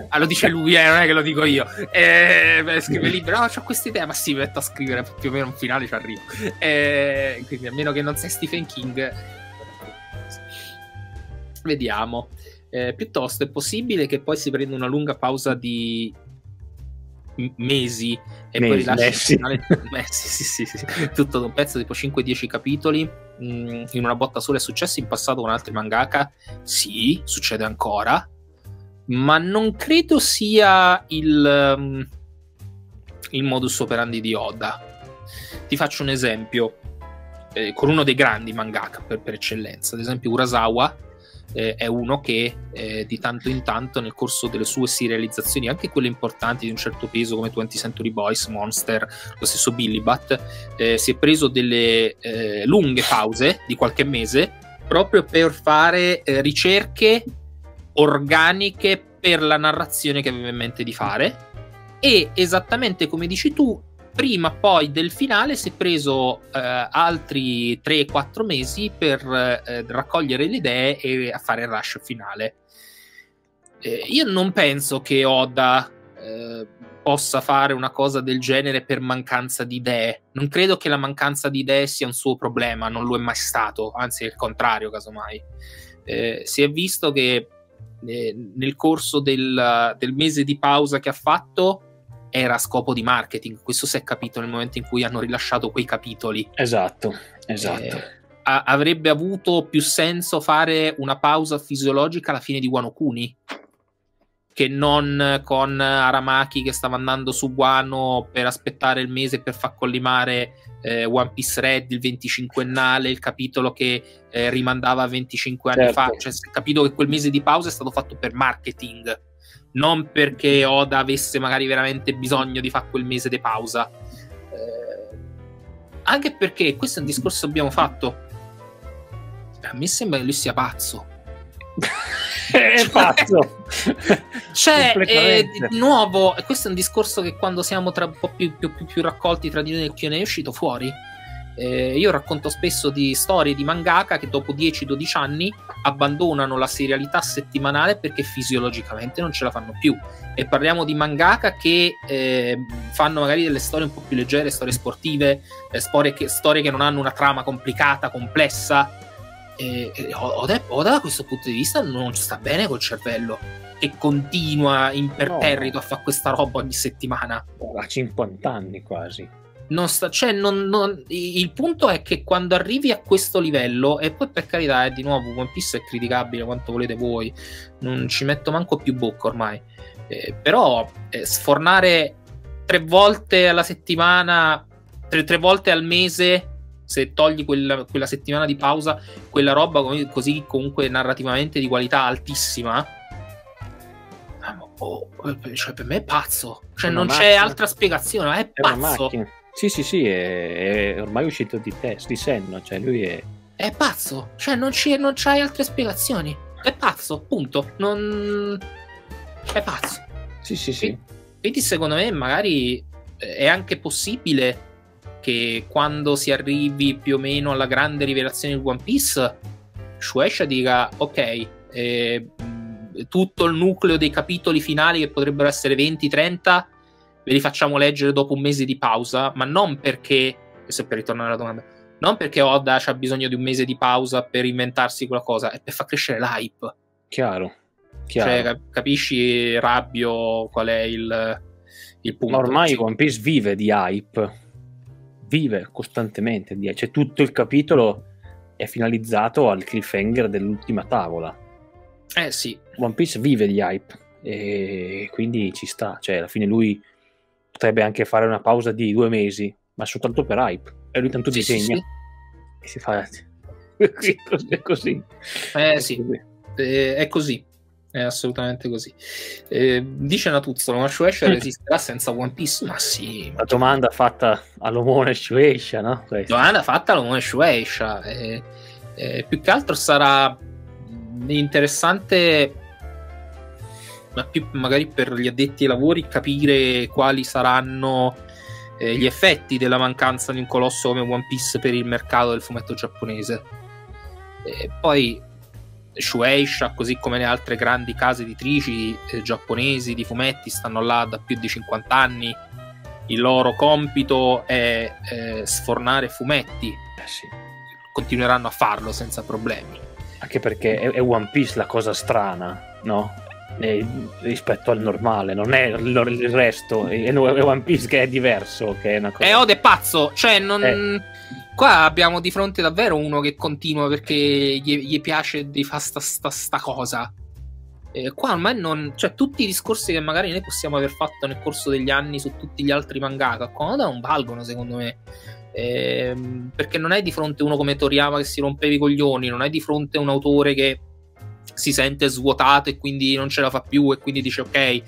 Ah, lo dice lui, eh, non è che lo dico io. Eh, scrive libro, no, ho questa idea, ma sì, mi metto a scrivere più o meno un finale, ci arrivo. Eh, quindi a meno che non sei Stephen King. Vediamo. Eh, piuttosto è possibile che poi si prenda una lunga pausa di mesi e poi Mesi, rilasci il messi. finale Messi, sì, sì, sì, sì. tutto da un pezzo tipo 5-10 capitoli mh, in una botta sola. È successo in passato con altri mangaka? Sì, succede ancora. Ma non credo sia il, um, il modus operandi di Oda. Ti faccio un esempio eh, con uno dei grandi mangaka per, per eccellenza. Ad esempio Urasawa eh, è uno che eh, di tanto in tanto nel corso delle sue serializzazioni, anche quelle importanti di un certo peso come 20 Century Boys, Monster, lo stesso Billy Bat, eh, si è preso delle eh, lunghe pause di qualche mese proprio per fare eh, ricerche organiche per la narrazione che aveva in mente di fare. E esattamente come dici tu prima poi del finale si è preso eh, altri 3-4 mesi per eh, raccogliere le idee e fare il rush finale. Eh, io non penso che Oda eh, possa fare una cosa del genere per mancanza di idee. Non credo che la mancanza di idee sia un suo problema, non lo è mai stato, anzi è il contrario, casomai. Eh, si è visto che eh, nel corso del, del mese di pausa che ha fatto era a scopo di marketing. Questo si è capito nel momento in cui hanno rilasciato quei capitoli. Esatto, esatto. Eh, a- avrebbe avuto più senso fare una pausa fisiologica alla fine di Wano Kuni che non con Aramaki che stava andando su Wano per aspettare il mese per far collimare eh, One Piece Red, il 25ennale, il capitolo che eh, rimandava a 25 anni Certo. fa. Cioè, si è capito che quel mese di pausa è stato fatto per marketing non perché Oda avesse magari veramente bisogno di fare quel mese di pausa. Eh, anche perché questo è un discorso che abbiamo fatto. A me sembra che lui sia pazzo. è pazzo. Cioè, eh, Completamente. di nuovo, questo è un discorso che quando siamo tra un po' più, più- più- più raccolti tra di noi nel Q&A è uscito fuori. Eh, io racconto spesso di storie di mangaka che dopo 10-12 anni abbandonano la serialità settimanale perché fisiologicamente non ce la fanno più. E parliamo di mangaka che eh, fanno magari delle storie un po' più leggere, storie sportive, eh, storie, che, storie che non hanno una trama complicata, complessa. Oda, Oda da questo punto di vista non sta bene col cervello e continua imperterrito a fare questa roba ogni settimana. Ha 50 anni quasi. Non sta, cioè, non- non- il punto è che quando arrivi a questo livello, e poi per carità, è di nuovo One Piece è criticabile quanto volete voi, non ci metto manco più bocca ormai. Eh, però eh, sfornare tre volte alla settimana, tre, tre volte al mese, se togli quella, quella settimana di pausa, quella roba così comunque narrativamente di qualità altissima. ah, oh, cioè, per me è pazzo. Cioè, Una non c'è macchina. altra spiegazione, ma è una pazzo. macchina. Sì, sì, sì, è, è ormai uscito di testa, di senno, cioè lui è... È pazzo, cioè non, ci, non c'hai altre spiegazioni. È pazzo, punto. Non... È pazzo. Sì, sì, sì. Quindi secondo me magari eh, è anche possibile che quando si arrivi più o meno alla grande rivelazione di One Piece, Shueisha dica ok, eh, tutto il nucleo dei capitoli finali che potrebbero essere 20-30 ve li facciamo leggere dopo un mese di pausa, ma non perché, questo è per ritornare alla domanda, non perché Oda ha bisogno di un mese di pausa per inventarsi qualcosa, è per far crescere l'hype. Chiaro, chiaro. Cioè, cap- capisci, Rabbio, qual è il, il punto? Ma ormai. One Piece vive di hype, vive costantemente di Cioè tutto il capitolo è finalizzato al cliffhanger dell'ultima tavola. Eh sì, One Piece vive di hype e quindi ci sta. Cioè alla fine lui potrebbe anche fare una pausa di due mesi, ma soltanto per hype. E lui tanto Sì, sì, disegna sì. e si fa... è così, è così. Eh È sì, così. eh, è così. È assolutamente così. Eh, dice Natuzzo, ma Shueisha resisterà senza One Piece? Ma sì. La domanda fatta all'omone Shueisha, no? Questa. Domanda fatta all'omone Shueisha. Eh, eh, più che altro sarà interessante, ma più magari per gli addetti ai lavori, capire quali saranno eh, gli effetti della mancanza di un colosso come One Piece per il mercato del fumetto giapponese. E poi Shueisha, così come le altre grandi case editrici eh, giapponesi di fumetti, stanno là da più di 50 anni. Il loro compito è eh, sfornare fumetti. Eh sì. Continueranno a farlo senza problemi. Anche perché è, è One Piece la cosa strana, no? E, rispetto al normale, non è il, il resto, è, One Piece che è diverso. Che è una cosa... Eh, Ode è pazzo, cioè non. Eh Qua abbiamo di fronte davvero uno che continua perché gli, gli piace di fare sta, sta, sta, cosa. E qua ormai non. cioè, tutti i discorsi che magari noi possiamo aver fatto nel corso degli anni su tutti gli altri mangaka, qua non valgono, secondo me. Ehm, perché non è di fronte uno come Toriyama che si rompeva i coglioni, non è di fronte un autore che si sente svuotato e quindi non ce la fa più e quindi dice ok eh,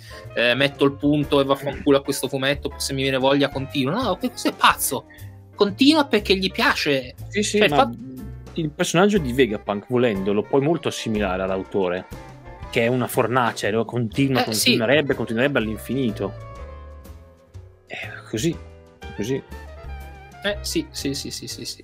metto il punto e vaffanculo a questo fumetto se mi viene voglia continuo no questo è pazzo continua perché gli piace. Sì, sì, cioè, fatto... il personaggio di Vegapunk, volendo, lo puoi molto assimilare all'autore, che è una fornace, lo continua, eh, continuerebbe, sì. continuerebbe all'infinito. È così, così. Eh sì, sì, sì, sì, sì, sì.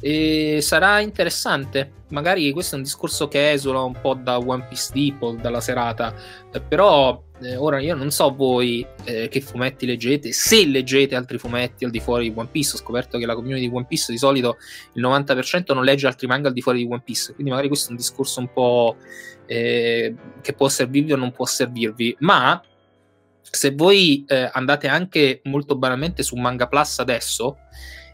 E sarà interessante. Magari questo è un discorso che esula un po' da One Piece Depot, dalla serata, eh, però eh, ora io non so voi eh, che fumetti leggete, se leggete altri fumetti al di fuori di One Piece, ho scoperto che la community di One Piece di solito il 90% non legge altri manga al di fuori di One Piece, quindi magari questo è un discorso un po' eh, che può servirvi o non può servirvi, ma se voi eh, andate anche molto banalmente su Manga Plus adesso,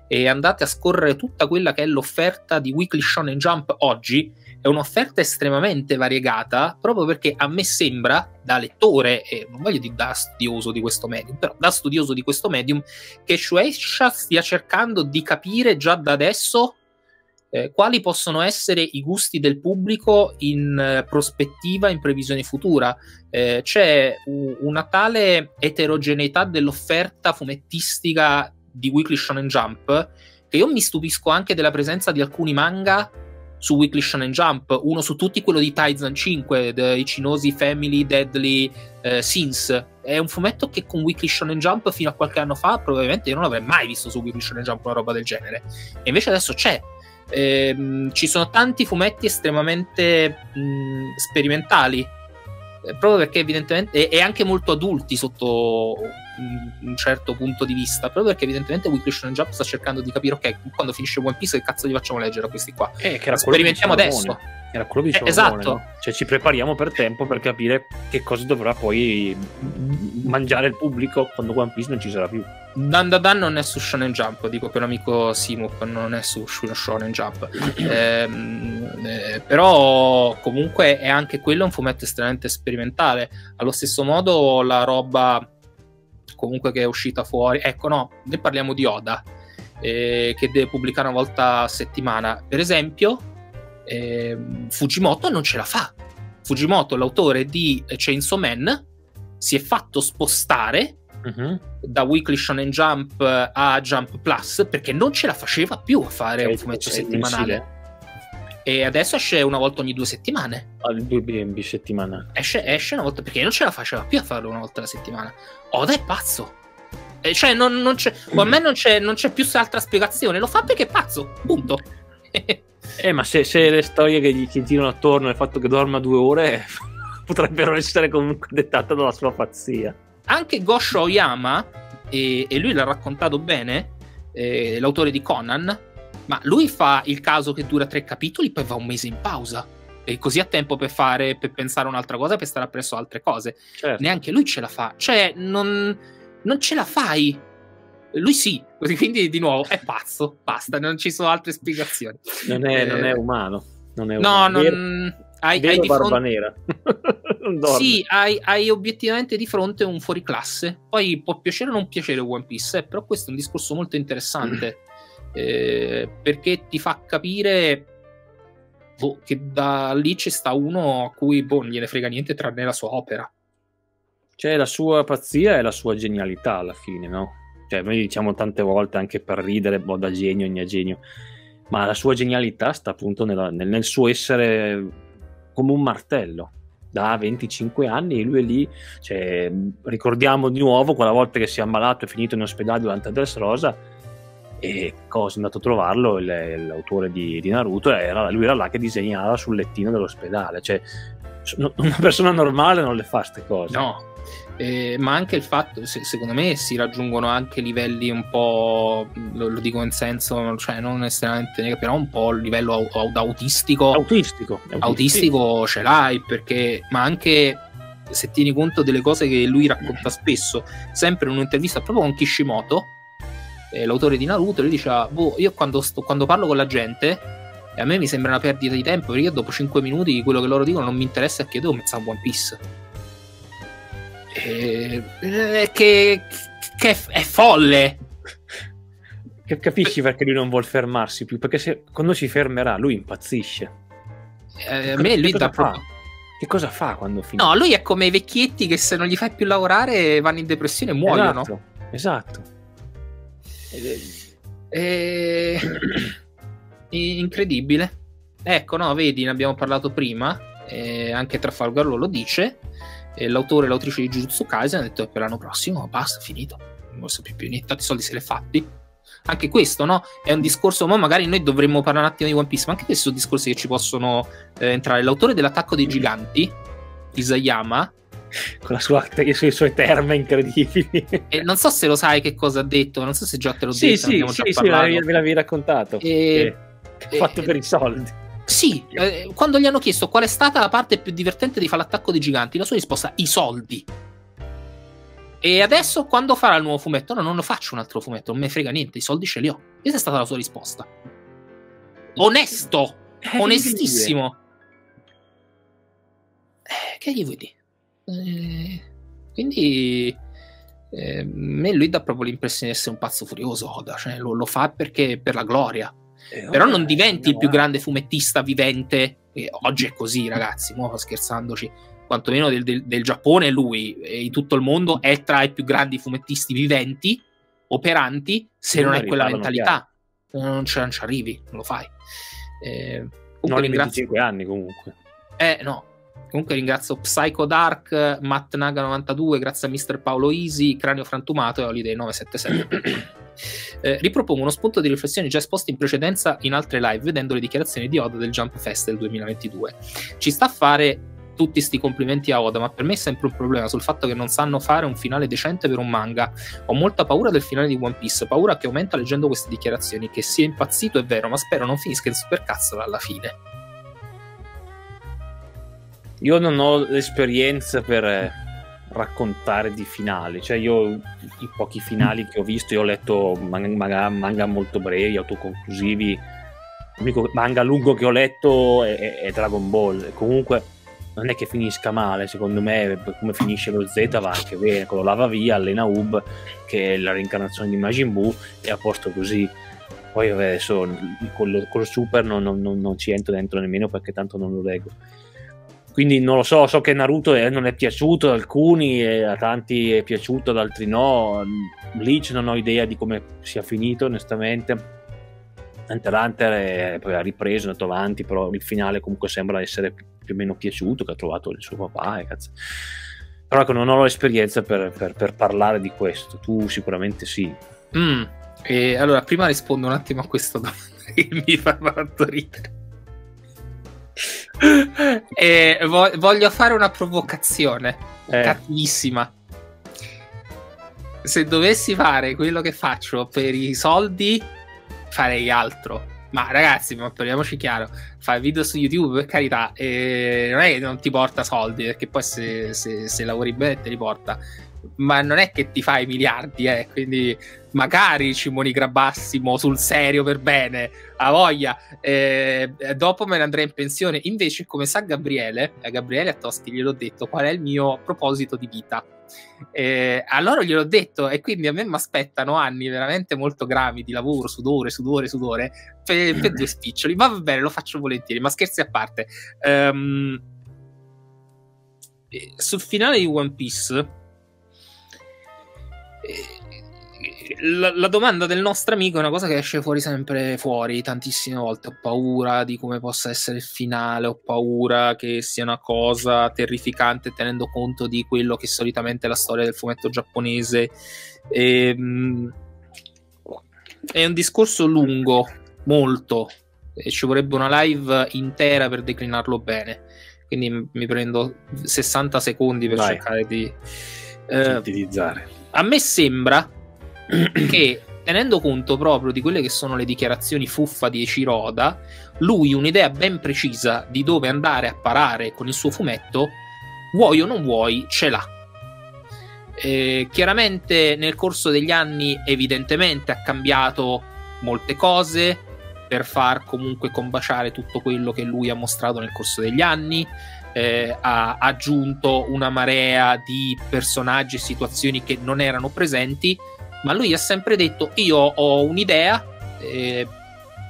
e andate a scorrere tutta quella che è l'offerta di Weekly Shonen Jump oggi, è un'offerta estremamente variegata, proprio perché a me sembra, da lettore, e non voglio dire da studioso di questo medium, però da studioso di questo medium, che Shueisha stia cercando di capire già da adesso eh, quali possono essere i gusti del pubblico in eh, prospettiva, in previsione futura. Eh, c'è u- una tale eterogeneità dell'offerta fumettistica di Weekly Shonen Jump che io mi stupisco anche della presenza di alcuni manga su Weekly Shonen Jump, uno su tutti quello di Taizan 5, The Ichinosi Family Deadly uh, Sins. È un fumetto che con Weekly Shonen Jump fino a qualche anno fa probabilmente io non avrei mai visto su Weekly Shonen Jump una roba del genere. E invece adesso c'è. Ehm, ci sono tanti fumetti estremamente mh, sperimentali eh, proprio perché evidentemente è, anche molto adulti sotto un, un, certo punto di vista, proprio perché evidentemente Weekly Shonen Jump sta cercando di capire ok, quando finisce One Piece che cazzo gli facciamo leggere a questi qua? Eh, che era sperimentiamo adesso. Era quello di eh, Esatto. No? Cioè ci prepariamo per tempo per capire che cosa dovrà poi mangiare il pubblico quando One Piece non ci sarà più. Dan da Dan non è su Shonen Jump, dico per l'amico Simup, non è su Shonen Jump. eh, eh, però comunque è anche quello un fumetto estremamente sperimentale. Allo stesso modo la roba comunque che è uscita fuori, ecco no, ne parliamo di Oda, eh, che deve pubblicare una volta a settimana. Per esempio, eh, Fujimoto non ce la fa. Fujimoto, l'autore di Chainsaw Man, si è fatto spostare uh-huh. da Weekly Shonen Jump a Jump Plus perché non ce la faceva più a fare cioè, un fumetto settimanale. E adesso esce una volta ogni due settimane. Ah, due BNB settimana. Esce, esce una volta perché non ce la faceva più a farlo una volta alla settimana. Oda è pazzo. E cioè, non, non c'è, mm. a me non c'è, non c'è più altra spiegazione. Lo fa perché è pazzo. Punto. eh, ma se, se, le storie che gli girano attorno al fatto che dorma due ore potrebbero essere comunque dettate dalla sua pazzia anche Gosho Oyama, e, e lui l'ha raccontato bene, eh, l'autore di Conan, ma lui fa il caso che dura tre capitoli, poi va un mese in pausa. E così ha tempo per fare, per pensare un'altra cosa, per stare appresso altre cose. Certo. Neanche lui ce la fa. Cioè, non, non ce la fai. Lui sì, quindi di nuovo è pazzo, basta, non ci sono altre spiegazioni. Non è, eh, non è umano. Non è umano. No, non hai, hai di barba fronte... nera. sì, hai, hai, obiettivamente di fronte un fuoriclasse. Poi può piacere o non piacere One Piece, eh, però questo è un discorso molto interessante. Eh, perché ti fa capire boh, che da lì c'è sta uno a cui boh, non gliene frega niente tranne la sua opera. C'è la sua pazzia e la sua genialità alla fine, no? Cioè, noi diciamo tante volte anche per ridere, boh, da genio ogni genio, ma la sua genialità sta appunto nella, nel, nel suo essere come un martello da 25 anni e lui è lì, cioè, ricordiamo di nuovo quella volta che si è ammalato e finito in ospedale durante Dressrosa e cosa è andato a trovarlo il, l'autore di, di Naruto era, lui era là che disegnava sul lettino dell'ospedale cioè una persona normale non le fa queste cose no eh, ma anche il fatto, se, secondo me, si raggiungono anche livelli un po', lo, lo dico in senso, cioè non estremamente però un po' il livello au, au, autistico. Autistico. Autistico ce l'hai, perché, ma anche se tieni conto delle cose che lui racconta spesso, sempre in un'intervista proprio con Kishimoto, eh, l'autore di Naruto, lui diceva, boh, io quando, sto, quando parlo con la gente, a me mi sembra una perdita di tempo, perché io dopo 5 minuti quello che loro dicono non mi interessa e chiedo mezza One Piece eh, eh, che, che è folle. Capisci perché lui non vuole fermarsi più? Perché se, quando si fermerà lui impazzisce. Eh, a me lui dà proprio... Che cosa fa quando finisce? No, lui è come i vecchietti che se non gli fai più lavorare vanno in depressione e muoiono. Esatto. esatto. Eh, incredibile. Ecco, no, vedi, ne abbiamo parlato prima. Eh, anche Trafalgar lo dice e l'autore e l'autrice di Jujutsu Kaisen hanno detto per l'anno prossimo basta, finito, non posso più più niente, tanti soldi se li fatti. Anche questo, no? È un discorso, ma magari noi dovremmo parlare un attimo di One Piece, ma anche questi sono discorsi che ci possono eh, entrare. L'autore dell'attacco dei giganti, Isayama, con sua, i suoi terme incredibili. E non so se lo sai che cosa ha detto, non so se già te l'ho sì, detto. Sì, sì, sì, me l'avevi raccontato. E... Che... fatto per i soldi. Sì, eh, quando gli hanno chiesto qual è stata la parte più divertente di fare l'attacco dei giganti, la sua risposta: i soldi. E adesso, quando farà il nuovo fumetto? No, non lo faccio un altro fumetto, non mi frega niente, i soldi ce li ho. Questa è stata la sua risposta. Onesto, eh, onestissimo. Eh, che gli vuoi dire? Eh, quindi, eh, a me lui dà proprio l'impressione di essere un pazzo furioso. Oda, cioè, lo, lo fa perché per la gloria eh, Però non diventi il più grande fumettista vivente. Oggi è così, ragazzi. Mo scherzandoci. Quantomeno del, del, del Giappone, lui e in tutto il mondo è tra i più grandi fumettisti viventi, operanti, se non, non è quella mentalità. Non ci, non ci, arrivi, non lo fai. Eh, non in 25 anni comunque. Eh no, Comunque ringrazio Psycho Dark, Matt Naga 92, grazie a Mr. Paolo Easy, Cranio Frantumato e Holiday 977. Eh, ripropongo uno spunto di riflessione già esposto in precedenza in altre live, vedendo le dichiarazioni di Oda del Jump Fest del 2022. Ci sta a fare tutti questi complimenti a Oda, ma per me è sempre un problema sul fatto che non sanno fare un finale decente per un manga. Ho molta paura del finale di One Piece, paura che aumenta leggendo queste dichiarazioni, che sia impazzito è vero, ma spero non finisca in supercazzo alla fine. Io non ho l'esperienza per eh, raccontare di finali, cioè io i pochi finali che ho visto, io ho letto manga, manga molto brevi, autoconclusivi, l'unico manga lungo che ho letto è, è, Dragon Ball, comunque non è che finisca male, secondo me come finisce lo Z va anche bene, quello lava via, allena Ub, che è la reincarnazione di Majin Buu, e a posto così. Poi adesso col, col Super non, non, non ci entro dentro nemmeno perché tanto non lo leggo quindi non lo so, so che Naruto è, non è piaciuto ad alcuni, e a tanti è piaciuto, ad altri no. Bleach non ho idea di come sia finito, onestamente. Hunter Hunter poi ha ripreso, è andato avanti, però il finale comunque sembra essere più o meno piaciuto, che ha trovato il suo papà. E cazzo. Però ecco, non ho l'esperienza per, per, per, parlare di questo, tu sicuramente sì. Mm. Allora, prima rispondo un attimo a questa domanda che mi fa molto ridere e vo- voglio fare una provocazione eh. cattivissima. Se dovessi fare quello che faccio per i soldi, farei altro. Ma ragazzi, ma parliamoci chiaro: fai video su YouTube per carità, e non è che non ti porta soldi, perché poi se, se, se lavori bene te li porta ma non è che ti fai miliardi, eh, quindi magari ci monigrabassimo sul serio per bene, a voglia, eh, dopo me ne andrei in pensione. Invece, come sa Gabriele, a Gabriele a Toschi gliel'ho detto qual è il mio proposito di vita. Eh, allora gliel'ho detto e quindi a me mi aspettano anni veramente molto gravi di lavoro, sudore, sudore, sudore per, per due spiccioli. Ma va bene, lo faccio volentieri, ma scherzi a parte. Um, sul finale di One Piece la, la, domanda del nostro amico è una cosa che esce fuori sempre fuori tantissime volte. Ho paura di come possa essere il finale, ho paura che sia una cosa terrificante tenendo conto di quello che solitamente è la storia del fumetto giapponese. E, ehm, è un discorso lungo, molto, e ci vorrebbe una live intera per declinarlo bene. Quindi mi prendo 60 secondi per Vai. cercare di eh, utilizzare. A me sembra che tenendo conto proprio di quelle che sono le dichiarazioni fuffa di Eciroda, lui un'idea ben precisa di dove andare a parare con il suo fumetto, vuoi o non vuoi, ce l'ha. Eh, chiaramente nel corso degli anni evidentemente ha cambiato molte cose per far comunque combaciare tutto quello che lui ha mostrato nel corso degli anni, eh, ha aggiunto una marea di personaggi e situazioni che non erano presenti ma lui ha sempre detto io ho un'idea, eh,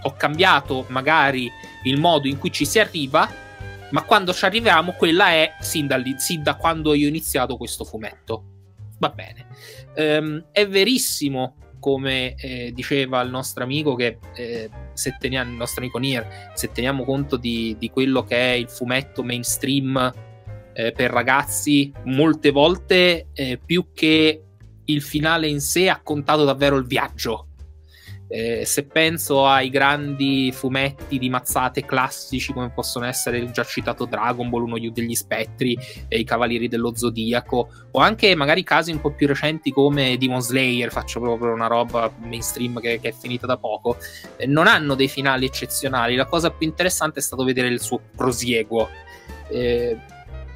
ho cambiato magari il modo in cui ci si arriva, ma quando ci arriviamo quella è sin, da, sin da quando io ho iniziato questo fumetto. Va bene. Ehm, è verissimo, come eh, diceva il nostro amico, che eh, se teniamo, il nostro amico Nier, se teniamo conto di, di quello che è il fumetto mainstream eh, per ragazzi, molte volte eh, più che il finale in sé ha contato davvero il viaggio. Eh, se penso ai grandi fumetti di mazzate classici come possono essere il già citato Dragon Ball, uno degli spettri e i Cavalieri dello Zodiaco, o anche magari casi un po' più recenti come Demon Slayer, faccio proprio una roba mainstream che, che è finita da poco, eh, non hanno dei finali eccezionali. La cosa più interessante è stato vedere il suo prosieguo. Eh,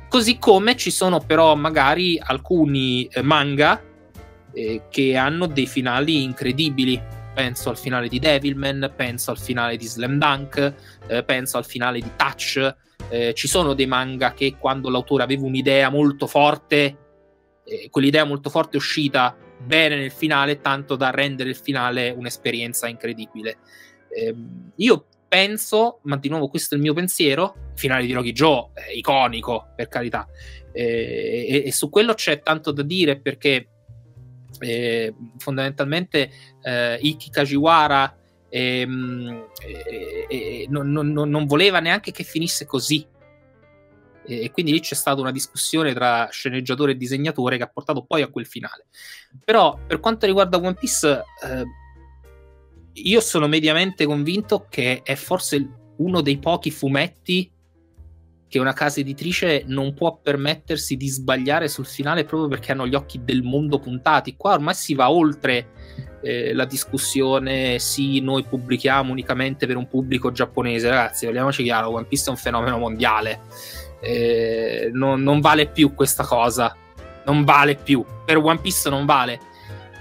così come ci sono però magari alcuni eh, manga eh, che hanno dei finali incredibili. Penso al finale di Devilman, penso al finale di Slam Dunk, eh, penso al finale di Touch. Eh, ci sono dei manga che quando l'autore aveva un'idea molto forte, eh, quell'idea molto forte è uscita bene nel finale, tanto da rendere il finale un'esperienza incredibile. Ehm, io penso, ma di nuovo questo è il mio pensiero, il finale di Rocky Joe è iconico, per carità, eh, e, e, su quello c'è tanto da dire perché eh, fondamentalmente eh, Iki Kajiwara eh, non, non, non, voleva neanche che finisse così. E quindi lì c'è stata una discussione tra sceneggiatore e disegnatore che ha portato poi a quel finale. Però per quanto riguarda One Piece, eh, io sono mediamente convinto che è forse uno dei pochi fumetti che una casa editrice non può permettersi di sbagliare sul finale proprio perché hanno gli occhi del mondo puntati. Qua ormai si va oltre eh, la discussione, sì, noi pubblichiamo unicamente per un pubblico giapponese. Ragazzi, parliamoci chiaro, One Piece è un fenomeno mondiale. Eh, non, non vale più questa cosa. Non vale più. Per One Piece non vale.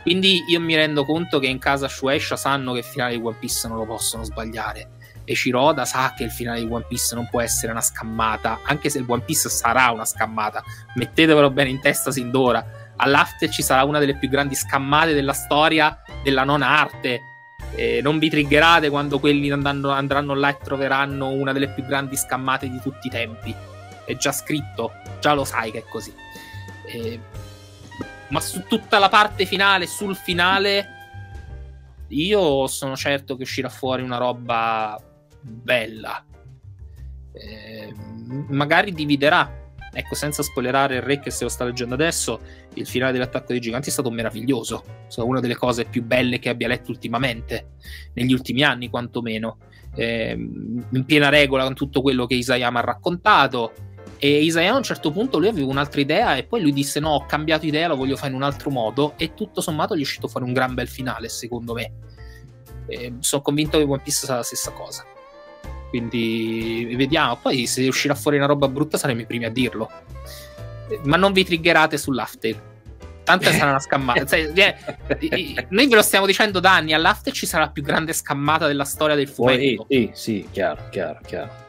Quindi io mi rendo conto che in casa Shueisha sanno che il finale di One Piece non lo possono sbagliare e Shiroda sa che il finale di One Piece non può essere una scammata, anche se il One Piece sarà una scammata, mettetevelo bene in testa sin d'ora. All'after ci sarà una delle più grandi scammate della storia della non arte. Eh, non vi triggerate quando quelli andranno, andranno là e troveranno una delle più grandi scammate di tutti i tempi. È già scritto, già lo sai che è così. Eh, ma su tutta la parte finale, sul finale, io sono certo che uscirà fuori una roba bella. Eh, magari dividerà. Ecco, senza spoilerare il re che se lo sta leggendo adesso, il finale dell'attacco dei giganti è stato meraviglioso. È stata una delle cose più belle che abbia letto ultimamente, negli ultimi anni quantomeno. Eh, in piena regola con tutto quello che Isayama ha raccontato. E Isayama a un certo punto lui aveva un'altra idea e poi lui disse no, ho cambiato idea, lo voglio fare in un altro modo e tutto sommato gli è uscito fuori un gran bel finale secondo me. Eh, sono convinto che One Piece sarà la stessa cosa. Quindi vediamo. Poi se uscirà fuori una roba brutta saremo i primi a dirlo. Ma non vi triggerate sull'after. Tanto sarà una scammata. cioè, noi ve lo stiamo dicendo da anni. All'after ci sarà la più grande scammata della storia del fumetto. Sì, sì, chiaro, chiaro, chiaro.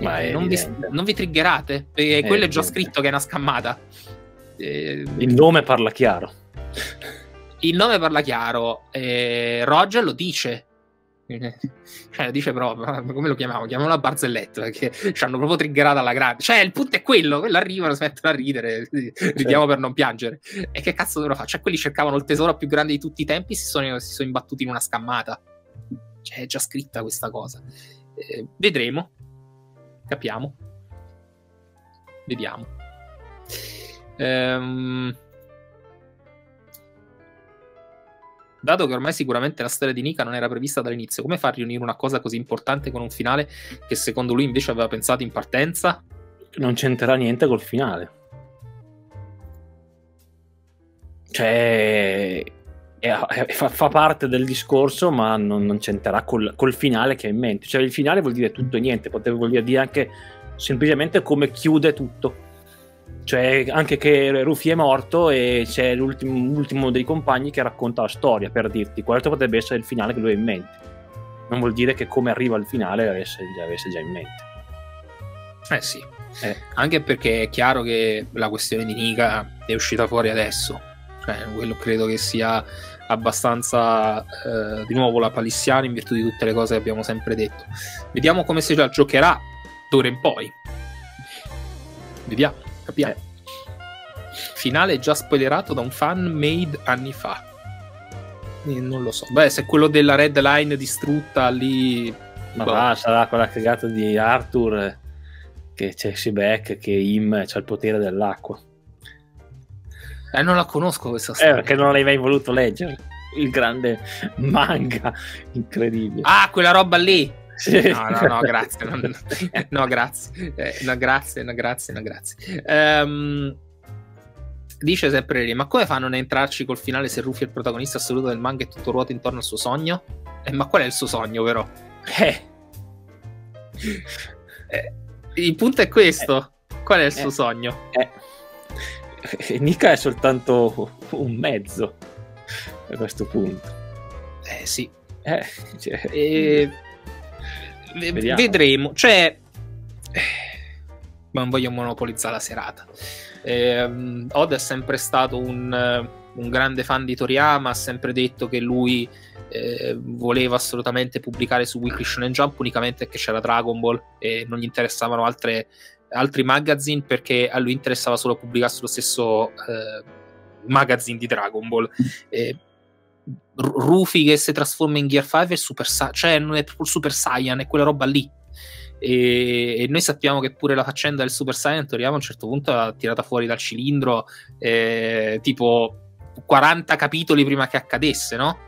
Ma eh, non, vi, non, vi, triggerate, perché eh, quello è già scritto che è una scammata. Eh, il nome parla chiaro. Il nome parla chiaro. Eh, Roger lo dice. Cioè, dice proprio, come lo chiamiamo? Chiamiamolo a barzelletta perché ci hanno proprio triggerato alla grande. Cioè, il punto è quello: quello arrivano, si mettono a ridere, ridiamo sì. per non piangere. E che cazzo dovrò fare? Cioè, quelli cercavano il tesoro più grande di tutti i tempi si sono, si sono imbattuti in una scammata. Cioè, è già scritta questa cosa. Eh, vedremo. Capiamo. Vediamo. Ehm Dato che ormai sicuramente la storia di Nika non era prevista dall'inizio, come fa a riunire una cosa così importante con un finale che secondo lui invece aveva pensato in partenza? Non c'entrerà niente col finale. Cioè, è, è, fa, fa, parte del discorso, ma non, non c'entrerà col, col, finale che ha in mente. Cioè, il finale vuol dire tutto e niente, potrebbe voler dire anche semplicemente come chiude tutto cioè anche che Rufy è morto e c'è l'ultimo dei compagni che racconta la storia per dirti. Questo potrebbe essere il finale che lui ha in mente. Non vuol dire che come arriva al finale avesse, avesse già in mente. Eh sì. Eh. anche perché è chiaro che la questione di Nika è uscita fuori adesso. Cioè, quello credo che sia abbastanza eh, di nuovo la palissiana in virtù di tutte le cose che abbiamo sempre detto. Vediamo come si giocherà d'ora in poi. Vediamo Capiamo. Eh. Finale già spoilerato da un fan made anni fa. Eh, non lo so. Beh, se quello della red line distrutta lì. Ma boh. va, sarà quella cagata di Arthur che c'è Shibek che Im c'ha il potere dell'acqua. Eh, non la conosco questa storia. Eh, perché non l'hai mai voluto leggere. Il grande manga incredibile. Ah, quella roba lì. Sì. No, no, no, grazie. No, no grazie. Eh, no, grazie, no, grazie, no, grazie. Um, dice sempre lì, ma come fanno a non entrarci col finale se Rufy è il protagonista assoluto del manga e tutto ruota intorno al suo sogno? Eh, ma qual è il suo sogno, però? Eh. eh il punto è questo. Qual è il suo eh. sogno? Eh. Nika è soltanto un mezzo a questo punto. Eh sì. Eh, cioè... e Vediamo. vedremo. Cioè, non voglio monopolizzare la serata. Eh, Oda è sempre stato un, un, grande fan di Toriyama, ha sempre detto che lui eh, voleva assolutamente pubblicare su Weekly Shonen Jump unicamente perché c'era Dragon Ball e non gli interessavano altre, altri magazine perché a lui interessava solo pubblicare sullo stesso eh, magazine di Dragon Ball. Eh, Rufy che si trasforma in Gear 5 è Super Saiyan, cioè non è proprio Super Saiyan, è quella roba lì. E, e, noi sappiamo che pure la faccenda del Super Saiyan Toriyama a un certo punto l'ha tirata fuori dal cilindro eh, tipo 40 capitoli prima che accadesse, no?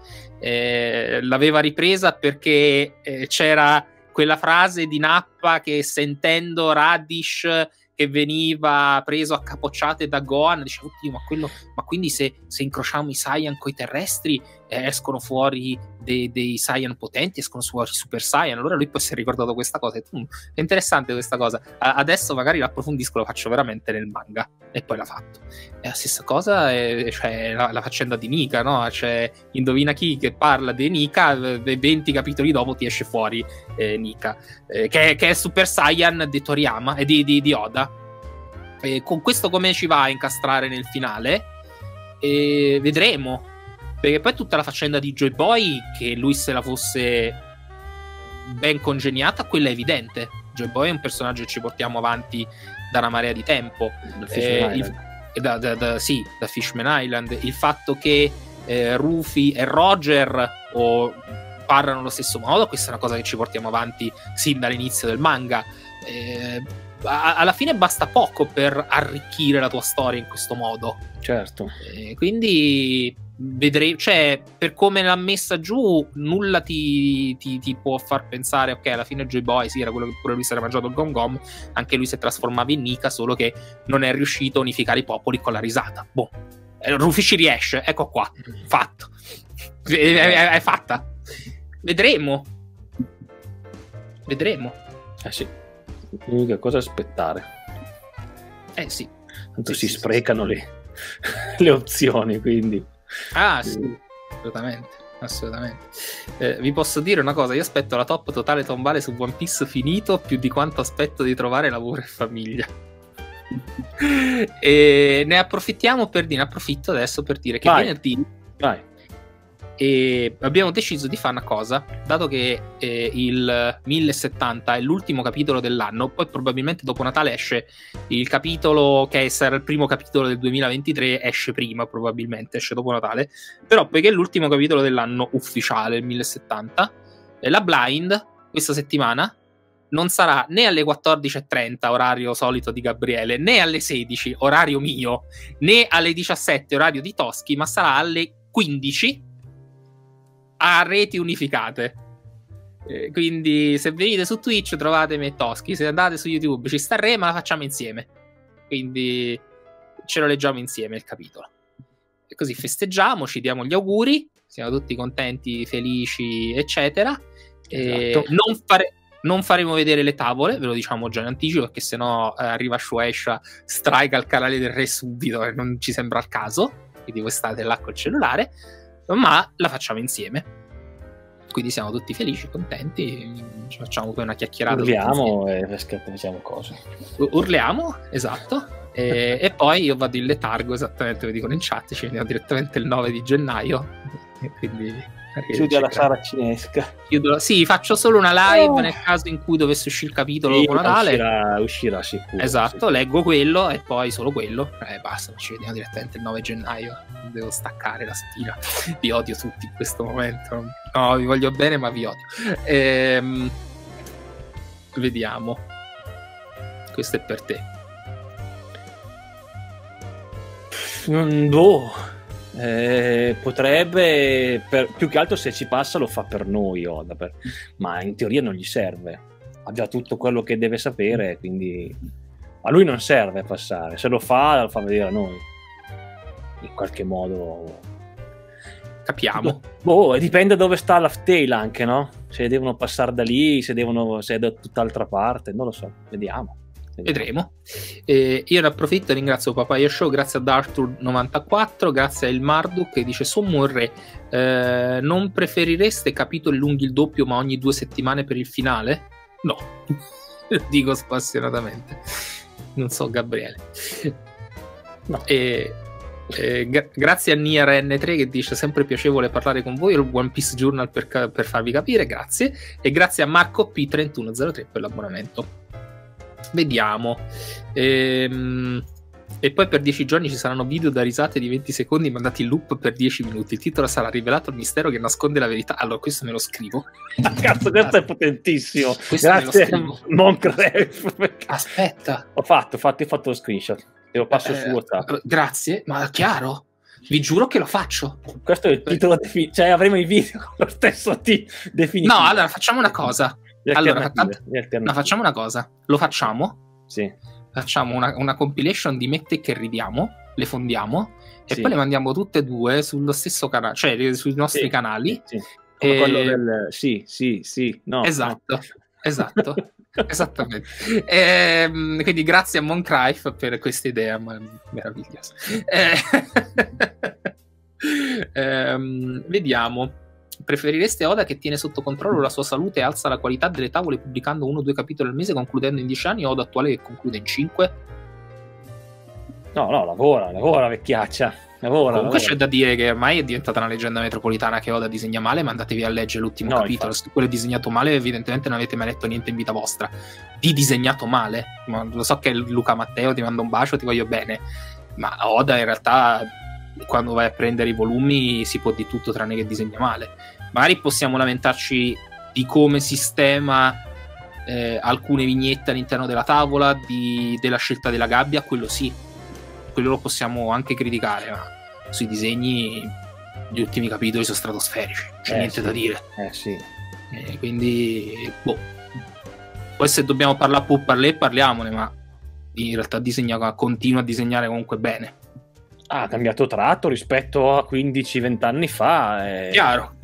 Eh, l'aveva ripresa perché eh, c'era quella frase di Nappa che sentendo Radish che veniva preso a capocciate da Gohan, dicevo, oddio, ma, quello, ma quindi se, se incrociamo i Saiyan con i terrestri escono fuori dei, dei, Saiyan potenti, escono fuori Super Saiyan, allora lui poi si è ricordato questa cosa, mm, è interessante questa cosa, adesso magari l'approfondisco, lo faccio veramente nel manga, e poi l'ha fatto. E la stessa cosa è cioè, la, la, faccenda di Nika, no? Cioè, indovina chi che parla di Nika, 20 capitoli dopo ti esce fuori eh, Nika, eh, che, che, è Super Saiyan di Toriyama e di, di, di Oda e con questo come ci va a incastrare nel finale? E vedremo. Perché poi tutta la faccenda di Joy Boy, che lui se la fosse ben congeniata, quella è evidente. Joy Boy è un personaggio che ci portiamo avanti da una marea di tempo. Eh, il, da, da, da, sì, da Fishman Island. Il fatto che eh, Rufy e Roger o parlano allo stesso modo, questa è una cosa che ci portiamo avanti sin dall'inizio del manga. Eh, alla fine basta poco per arricchire la tua storia in questo modo. Certo. E quindi vedrei, cioè, per come l'ha messa giù, nulla ti, ti, ti, può far pensare, ok, alla fine Joy Boy, sì, era quello che pure lui si era mangiato il Gom Gom, anche lui si è trasformato in Nika, solo che non è riuscito a unificare i popoli con la risata. Boh. Eh, Rufy ci riesce, ecco qua, fatto. È, è, è fatta. Vedremo. Vedremo. Eh sì l'unica cosa è aspettare. Eh sì. Tanto sì, si sì, sprecano. Le, le, opzioni, quindi. Ah sì, assolutamente. Assolutamente. Eh, vi posso dire una cosa: io aspetto la top totale tombale su One Piece finito più di quanto aspetto di trovare lavoro e famiglia. e ne approfittiamo per dire, ne approfitto adesso per dire che Vai. venerdì Vai. E abbiamo deciso di fare una cosa, dato che eh, il 1070 è l'ultimo capitolo dell'anno, poi probabilmente dopo Natale esce il capitolo che sarà il primo capitolo del 2023, esce prima probabilmente, esce dopo Natale, però poiché è l'ultimo capitolo dell'anno ufficiale, il 1070, eh, la Blind questa settimana non sarà né alle 14.30 orario solito di Gabriele, né alle 16 orario mio, né alle 17 orario di Toschi, ma sarà alle 15 a reti unificate. Eh, quindi se venite su Twitch trovate me e Toschi, se andate su YouTube ci sta Re, ma la facciamo insieme. Quindi ce lo leggiamo insieme il capitolo. E così festeggiamo, ci diamo gli auguri, siamo tutti contenti, felici, eccetera. Esatto. non, fare- non faremo vedere le tavole, ve lo diciamo già in anticipo, perché sennò eh, arriva Shueisha, strike al canale del re subito e non ci sembra il caso. Quindi voi state là col cellulare, ma la facciamo insieme. Quindi siamo tutti felici, contenti, ci facciamo poi una chiacchierata. Urliamo e facciamo cose. Urliamo, esatto. E, e poi io vado in letargo, esattamente come dicono in chat, ci vediamo direttamente il 9 di gennaio. Quindi Chiudi alla arrivederci. saracinesca. Chiudo- Sì, faccio solo una live Oh. nel caso in cui dovesse uscire il capitolo Sì, dopo Natale. Uscirà, uscirà sicuro. Esatto, sì. leggo quello e poi solo quello. E basta, ci vediamo direttamente il 9 gennaio. Devo staccare la spina. Vi odio tutti in questo momento. No, vi voglio bene, ma vi odio. Ehm, vediamo. Questo è per te. Non- boh. Eh, potrebbe, per- più che altro se ci passa lo fa per noi Oda, per- ma in teoria non gli serve. Ha già tutto quello che deve sapere, quindi a lui non serve passare. Se lo fa, lo fa vedere a noi. In qualche modo. Capiamo. Boh, e dipende dove sta la tail anche, no? Se devono passare da lì, se devono, se è da tutt'altra parte, non lo so, vediamo. Vedremo. Eh, io ne approfitto e ringrazio Papaya Show, grazie ad Arthur94, grazie a Il Marduk che dice Sommorre, eh, non preferireste capitoli lunghi il doppio ma ogni due settimane per il finale? No, dico spassionatamente. Non so Gabriele. No. E, eh, gra- grazie a Nier N3 che dice sempre piacevole parlare con voi, il One Piece Journal per, ca- per farvi capire, grazie. E grazie a Marco P3103 per l'abbonamento. Vediamo. Ehm, e poi per 10 giorni ci saranno video da risate di 20 secondi mandati in loop per 10 minuti. Il titolo sarà rivelato il mistero che nasconde la verità. Allora, questo me lo scrivo. Cazzo, questo è potentissimo. Questo Grazie, scrivo. Moncrief. Aspetta, Ho fatto, ho fatto, ho fatto lo screenshot. Te lo passo Eh, su WhatsApp. grazie, ma chiaro. Vi giuro che lo faccio. Questo è il titolo defini- cioè avremo i video con lo stesso T definitivo. No, allora facciamo una cosa. Allora, alternativi. No, facciamo una cosa. Lo facciamo. Sì, Facciamo una, una compilation di Mette che ridiamo. Le fondiamo. E sì. poi le mandiamo tutte e due sullo stesso canale, cioè sui nostri Sì, canali. sì, E- quello del... Sì, sì, sì. No, Esatto, esatto. Esattamente. Ehm, quindi grazie a Moncrife per questa idea meravigliosa. Eh, ehm, vediamo. Preferireste Oda che tiene sotto controllo la sua salute e alza la qualità delle tavole pubblicando uno o due capitoli al mese concludendo in 10 anni o Oda attuale che conclude in 5? No, no, lavora, lavora, vecchiaccia. Lavora, Comunque lavora. c'è da dire che ormai è diventata una leggenda metropolitana che Oda disegna male, ma andatevi a leggere l'ultimo No, capitolo. infatti. Se quello è disegnato male, evidentemente non avete mai letto niente in vita vostra. Di disegnato male. Ma lo so che Luca Matteo ti manda un bacio, ti voglio bene. Ma Oda in realtà, quando vai a prendere i volumi, si può di tutto tranne che disegna male. Magari possiamo lamentarci di come sistema eh, alcune vignette all'interno della tavola, di- della scelta della gabbia, quello sì. Quello lo possiamo anche criticare, ma sui disegni gli ultimi capitoli sono stratosferici, c'è Eh, niente sì. da dire. Eh sì. Eh, quindi, boh. Poi se dobbiamo parlare può parlare, parliamone, ma in realtà disegna, continua a disegnare comunque bene. Ha cambiato tratto rispetto a 15-20 anni fa. e Chiaro,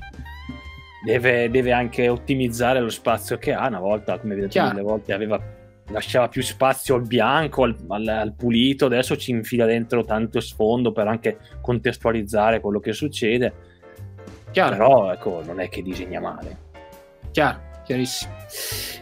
Deve, deve anche ottimizzare lo spazio che ha. Una volta, come vedete, Chiaro. mille volte aveva, lasciava più spazio al bianco, al, al- al pulito. Adesso ci infila dentro tanto sfondo per anche contestualizzare quello che succede. chiaro, Però, ecco, non è che disegna male. chiaro. chiarissimo.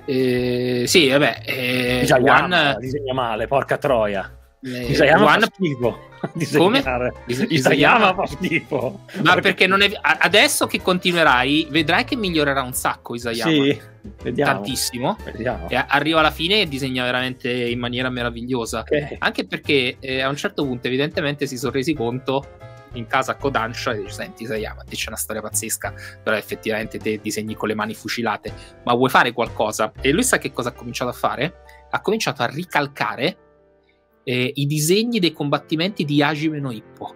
Eh, sì, vabbè. Eh, Isayama One, disegna male, porca troia. eh, One- schifo. Come? Disegnare. Is- Isayama fa schifo. Ma perché non è... adesso che continuerai, vedrai che migliorerà un sacco Isayama. Sì, vediamo. Tantissimo. Vediamo. E arriva alla fine e disegna veramente in maniera meravigliosa. Ok. Anche perché eh, a un certo punto, evidentemente, si sono resi conto in casa a Kodansha e dice: Senti, Isayama, te c'è una storia pazzesca, però effettivamente te disegni con le mani fucilate, ma vuoi fare qualcosa? E lui sa che cosa ha cominciato a fare? Ha cominciato a ricalcare eh, i disegni dei combattimenti di Hajime no Ippo.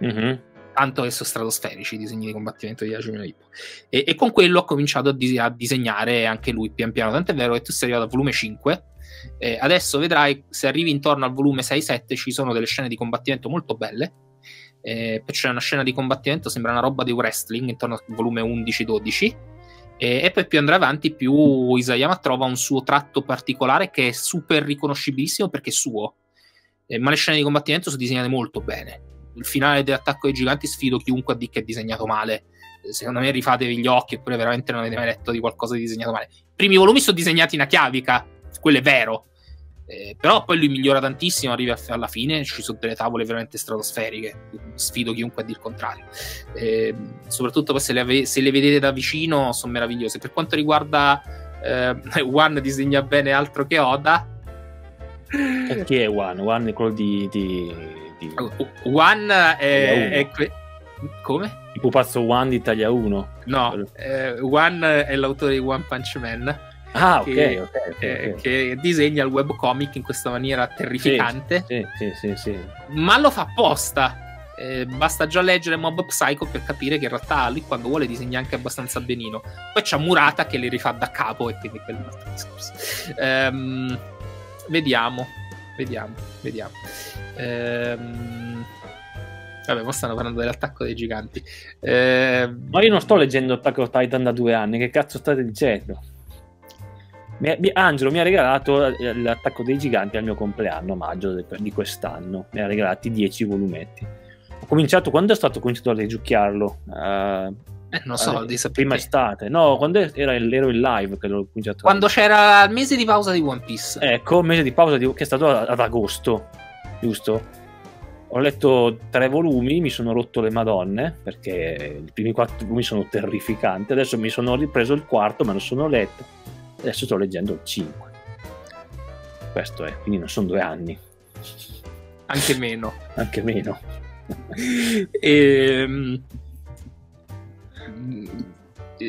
Mhm. Tanto che sono stratosferici i disegni di combattimento di Hajime no Ippo. E, e con quello ha cominciato a, dis- a disegnare anche lui pian piano. Tanto è vero che tu sei arrivato al volume 5. eh, adesso vedrai se arrivi intorno al volume 6-7 ci sono delle scene di combattimento molto belle. Eh, poi c'è una scena di combattimento, sembra una roba di wrestling intorno al volume 11-12. E, e poi più andrà avanti, più Isayama trova un suo tratto particolare che è super riconoscibilissimo perché è suo. Eh, ma le scene di combattimento sono disegnate molto bene. Il finale dell'attacco dei giganti sfido chiunque a dire che è disegnato male. Eh, Secondo me rifatevi gli occhi, oppure veramente non avete mai letto di qualcosa di disegnato male. I primi volumi sono disegnati in chiavica, quello è vero. Eh, però poi lui migliora tantissimo, arriva alla fine, ci sono delle tavole veramente stratosferiche. Sfido chiunque a dire il contrario. Eh, soprattutto se le, ave- se le vedete da vicino, sono meravigliose. Per quanto riguarda eh, One disegna bene altro che Oda. E chi è One? One è quello di, di, di, One è, è que- come? il pupazzo One di Italia 1. No, eh, One è l'autore di One Punch Man Ah, ok, Che- ok, ok, eh, ok. che disegna il webcomic in questa maniera terrificante, Sì, sì, sì, sì. ma lo fa apposta. Eh, basta già leggere Mob Psycho per capire che in realtà lui quando vuole disegna anche abbastanza benino. Poi c'ha Murata che le rifà da capo e quindi quello è un altro discorso. Ehm, vediamo, vediamo, vediamo. Ehm, vabbè, ora stanno parlando dell'attacco dei giganti. Ehm, Ma io non sto leggendo Attack on Titan da due anni, che cazzo state dicendo? Mi- mi- Angelo mi ha regalato eh, l'attacco dei giganti al mio compleanno, maggio de- di quest'anno. Mi ha regalati 10 volumetti. Ho cominciato, quando è stato cominciato a leggiucchiarlo? Eh, eh, non so, di sapere prima te. estate. No, quando era il- ero in live che l'ho cominciato. Quando c'era il mese di pausa di One Piece. Ecco, un mese di pausa di- che è stato ad agosto, giusto? Ho letto tre volumi, mi sono rotto le madonne perché i primi quattro volumi sono terrificanti. Adesso mi sono ripreso il quarto, me lo sono letto. Adesso sto leggendo il 5. Questo è, quindi non sono due anni, Anche meno. anche meno. Ehm, eh, se-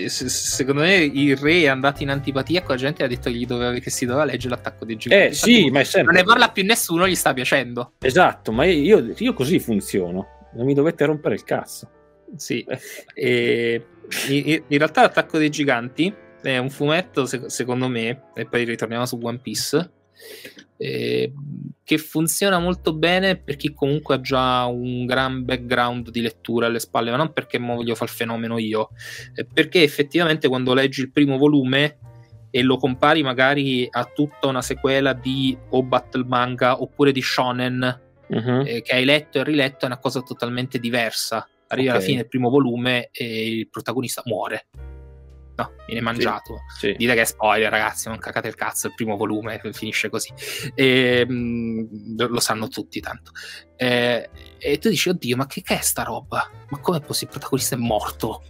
secondo me il re è andato in antipatia con la gente e ha detto che, gli doveva, che si doveva leggere l'attacco dei giganti. Eh sì, Infatti, ma è non sempre ne parla più nessuno, gli sta piacendo. Esatto, ma io, io così funziono. Non mi dovete rompere il cazzo. Sì. E in, in realtà l'attacco dei giganti è un fumetto, se- secondo me, e poi ritorniamo su One Piece, eh, che funziona molto bene per chi comunque ha già un gran background di lettura alle spalle, ma non perché mo voglio fare il fenomeno io, eh, perché effettivamente quando leggi il primo volume e lo compari magari a tutta una sequela di o battle manga oppure di shonen Mhm. eh, che hai letto e riletto è una cosa totalmente diversa. Arriva Ok. alla fine del primo volume e il protagonista muore. No, viene mangiato. Sì. Dite che è spoiler, ragazzi, non cacate il cazzo, il primo volume finisce così. E, mm, lo sanno tutti tanto. Eh, e tu dici, oddio, ma che, che è sta roba? Ma come possibile? Il protagonista è morto.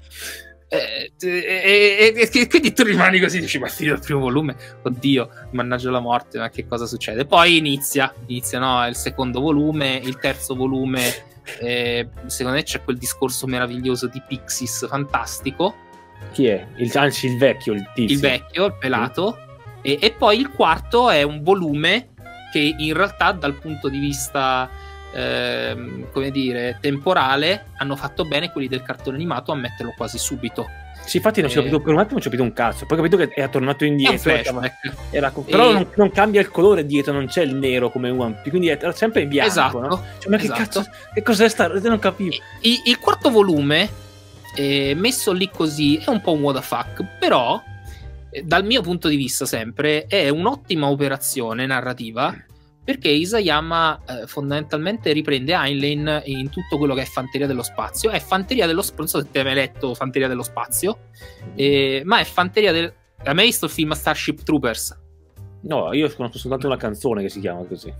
Eh, e, e- e quindi tu rimani così, dici, ma è finito il primo volume, oddio, mannaggia la morte, ma che cosa succede? Poi inizia, inizia no, il secondo volume, il terzo volume, eh, secondo me c'è quel discorso meraviglioso di Pixis, fantastico, Chi è? Il, anzi, il vecchio, il tizio. il vecchio, il pelato, e, e poi il quarto è un volume che in realtà dal punto di vista, ehm, come dire, temporale, hanno fatto bene quelli del cartone animato a metterlo quasi subito. Sì, infatti non ci ho Eh. capito, per un attimo non ci ho capito un cazzo. Poi ho capito che tornato È un indietro. flashback. Era- però E- non, non cambia il colore dietro, non c'è il nero come One Piece, quindi era sempre in bianco. Esatto. no? Cioè, ma che esatto. cazzo, che cos'è sta? Non capivo. Il, il quarto volume, eh, messo lì così, è un po' un what the fuck, però, eh, dal mio punto di vista sempre, è un'ottima operazione narrativa perché Isayama eh, fondamentalmente riprende Heinlein in tutto quello che è fanteria dello spazio. È fanteria dello spazio, non so se ti hai mai letto Fanteria dello spazio, eh, ma è fanteria del... Hai mai visto il film Starship Troopers? No, io conosco soltanto una canzone che si chiama così.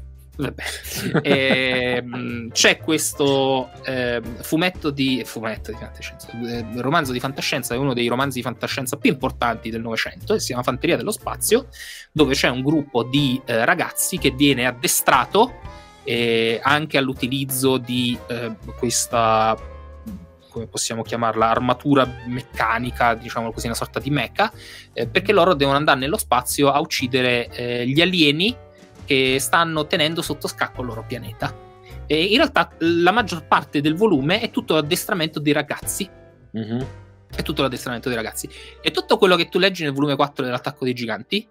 E, ehm, c'è questo eh, fumetto di fumetto di fantascienza, eh, romanzo di fantascienza, è uno dei romanzi di fantascienza più importanti del Novecento, si chiama Fanteria dello Spazio, dove c'è un gruppo di eh, ragazzi che viene addestrato anche all'utilizzo di eh, questa come possiamo chiamarla, armatura meccanica, diciamo così, una sorta di mecha, eh, perché loro devono andare nello spazio a uccidere eh, gli alieni che stanno tenendo sotto scacco il loro pianeta. E in realtà la maggior parte del volume è tutto l'addestramento dei ragazzi. Mm-hmm. È tutto l'addestramento dei ragazzi. E tutto quello che tu leggi nel volume 4 dell'attacco dei giganti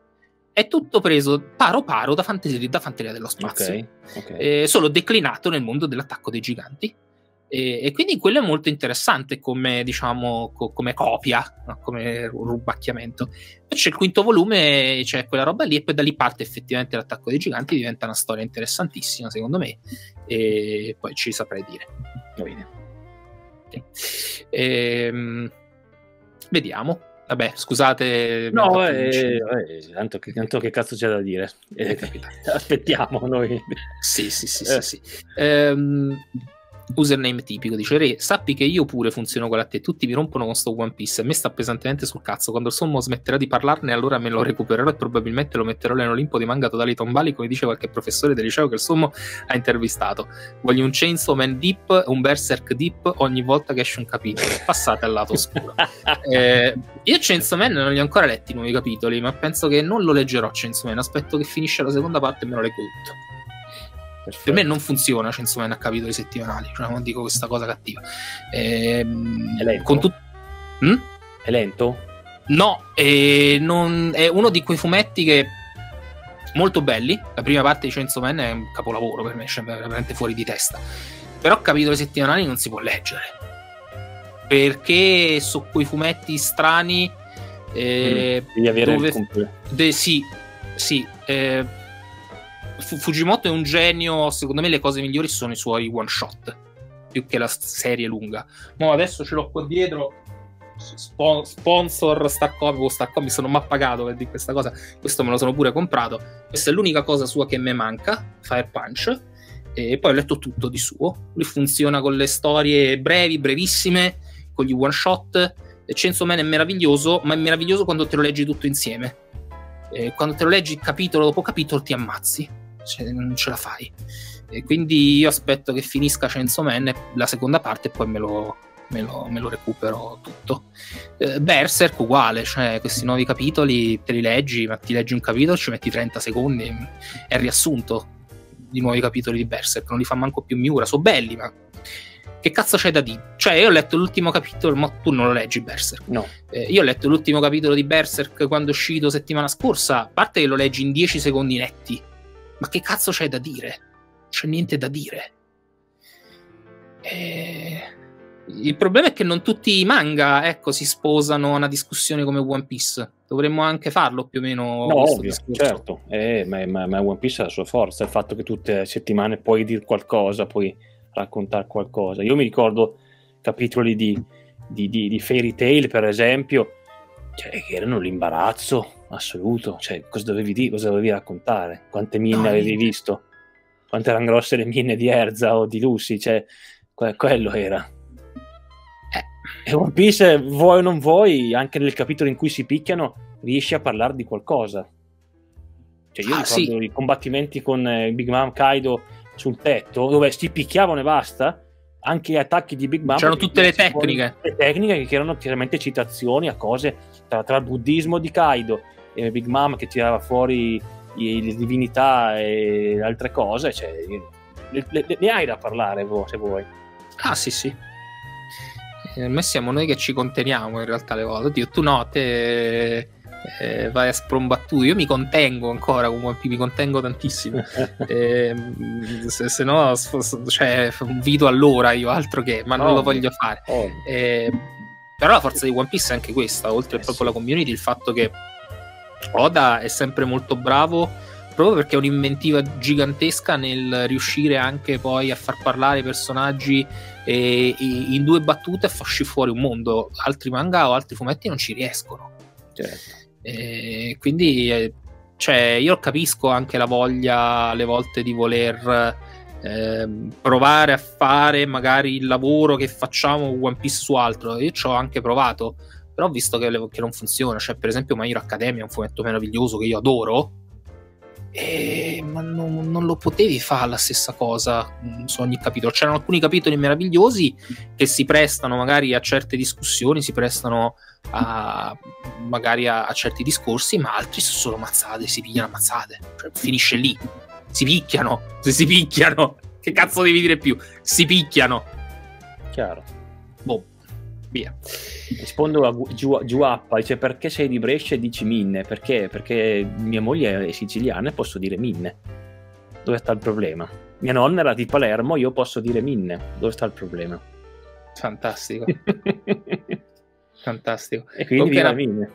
è tutto preso paro paro da Fanteria, da fanteria dello Spazio. Okay, okay. Eh, solo declinato nel mondo dell'attacco dei giganti. E, e, quindi quello è molto interessante come, diciamo, co- come copia, no? come rubacchiamento. Poi c'è il quinto volume, c'è quella roba lì, e poi da lì parte effettivamente l'attacco dei giganti, diventa una storia interessantissima, secondo me, e poi ci saprei dire. Va bene. Okay. Ehm, vediamo. Vabbè, scusate. No, eh, eh, tanto, che, tanto, che, cazzo c'è da dire? Eh, aspettiamo noi. Sì, sì, sì, sì. sì. Ehm, username tipico, dice Re, sappi che io pure funziono uguale a te, tutti mi rompono con sto One Piece e me sta pesantemente sul cazzo, quando il sommo smetterà di parlarne allora me lo recupererò e probabilmente lo metterò nell'Olimpo di manga totali tombali come dice qualche professore del liceo che il sommo ha intervistato. Voglio un Chainsaw Man Deep, un Berserk Deep ogni volta che esce un capitolo, passate al lato oscuro. eh, io Chainsaw Man non li ho ancora letti i nuovi capitoli, ma penso che non lo leggerò Chainsaw Man, aspetto che finisce la seconda parte e me lo leggo tutto. Perfetto. Per me non funziona Chainsaw Man a capitoli settimanali, cioè non dico questa cosa cattiva. Ehm, è lento? Con tu- hm? È lento? No, è, non, è uno di quei fumetti che molto belli. La prima parte di Chainsaw Man è un capolavoro per me, cioè veramente fuori di testa. Però capitoli settimanali non si può leggere. Perché su quei fumetti strani eh, mm, devi avere dove, il de, sì, sì eh, Fujimoto è un genio, secondo me le cose migliori sono i suoi one shot, più che la serie lunga. Ma adesso ce l'ho qua dietro, Sp- sponsor Starcom o Starcom mi sono mai pagato per dire questa cosa, questo me lo sono pure comprato. Questa è l'unica cosa sua che mi manca, Fire Punch. E poi ho letto tutto di suo. Lui funziona con le storie brevi, brevissime, con gli one shot. Chainsaw Man è meraviglioso, ma è meraviglioso quando te lo leggi tutto insieme. E quando te lo leggi capitolo dopo capitolo ti ammazzi cioè, non ce la fai. E quindi io aspetto che finisca Chainsaw Man la seconda parte e poi me lo, me lo, me lo recupero tutto. Eh, Berserk uguale, cioè questi nuovi capitoli te li leggi, ma ti leggi un capitolo, ci metti 30 secondi, è il riassunto di nuovi capitoli di Berserk, non li fa manco più Miura, sono belli, ma che cazzo c'è da dire? Cioè, io ho letto l'ultimo capitolo, ma tu non lo leggi Berserk. No. Eh, io ho letto l'ultimo capitolo di Berserk quando è uscito settimana scorsa, a parte che lo leggi in 10 secondi netti ma che cazzo c'è da dire? C'è niente da dire. E... Il problema è che non tutti i manga ecco, si sposano a una discussione come One Piece. Dovremmo anche farlo più o meno. No, ovvio, certo. Eh, ma, ma, ma, One Piece ha la sua forza. Il fatto che tutte le settimane puoi dire qualcosa, puoi raccontare qualcosa. Io mi ricordo capitoli di, di, di, di Fairy Tail, per esempio, cioè, che erano l'imbarazzo assoluto. Cioè, cosa dovevi dire? Cosa dovevi raccontare? Quante mine no, avevi visto? Quante erano grosse le mine di Erza o di Lucy? Cioè, que- quello era. Eh. E One Piece, vuoi o non vuoi, anche nel capitolo in cui si picchiano, riesci a parlare di qualcosa. Cioè, io ah, ricordo sì. i combattimenti con eh, Big Mom Kaido sul tetto, dove si picchiavano e basta. Anche gli attacchi di Big Mom. C'erano tutte le tecniche. Le tecniche che erano chiaramente citazioni a cose tra, tra il buddismo di Kaido e Big Mom che tirava fuori le divinità e altre cose, cioè, le, le, ne hai da parlare se vuoi. Ah sì sì. Eh, ma siamo noi che ci conteniamo in realtà le volte. Oddio, tu no, te eh, vai a sprombattuto. Io mi contengo ancora, mi contengo tantissimo. eh, se, se, no, cioè, un video all'ora io altro che, ma non oh, lo voglio fare. Oh. Eh, però la forza di One Piece è anche questa, oltre eh, proprio alla community, il fatto che Oda è sempre molto bravo proprio perché è un'inventiva gigantesca nel riuscire anche poi a far parlare i personaggi e, e in due battute a farci fuori un mondo. Altri manga o altri fumetti non ci riescono. Certo. E quindi cioè, io capisco anche la voglia alle volte di voler eh, provare a fare magari il lavoro che facciamo One Piece su altro. Io ci ho anche provato, però ho visto che, che non funziona. Cioè, per esempio, My Hero Academia è un fumetto meraviglioso che io adoro. E, ma non, non, lo potevi fare la stessa cosa su ogni capitolo. C'erano alcuni capitoli meravigliosi che si prestano magari a certe discussioni, si prestano a, magari a, a certi discorsi, ma altri sono solo mazzate, si pigliano mazzate. Cioè, finisce lì. Si picchiano. Se si picchiano. Che cazzo devi dire più? Si picchiano. Chiaro. Boh. Via. Rispondo a Giuappa, dice perché sei di Brescia e dici Minne? Perché? Perché mia moglie è siciliana e posso dire Minne. Dove sta il problema? Mia nonna era di Palermo, io posso dire Minne. Dove sta il problema? Fantastico. Fantastico. E quindi viva Minne.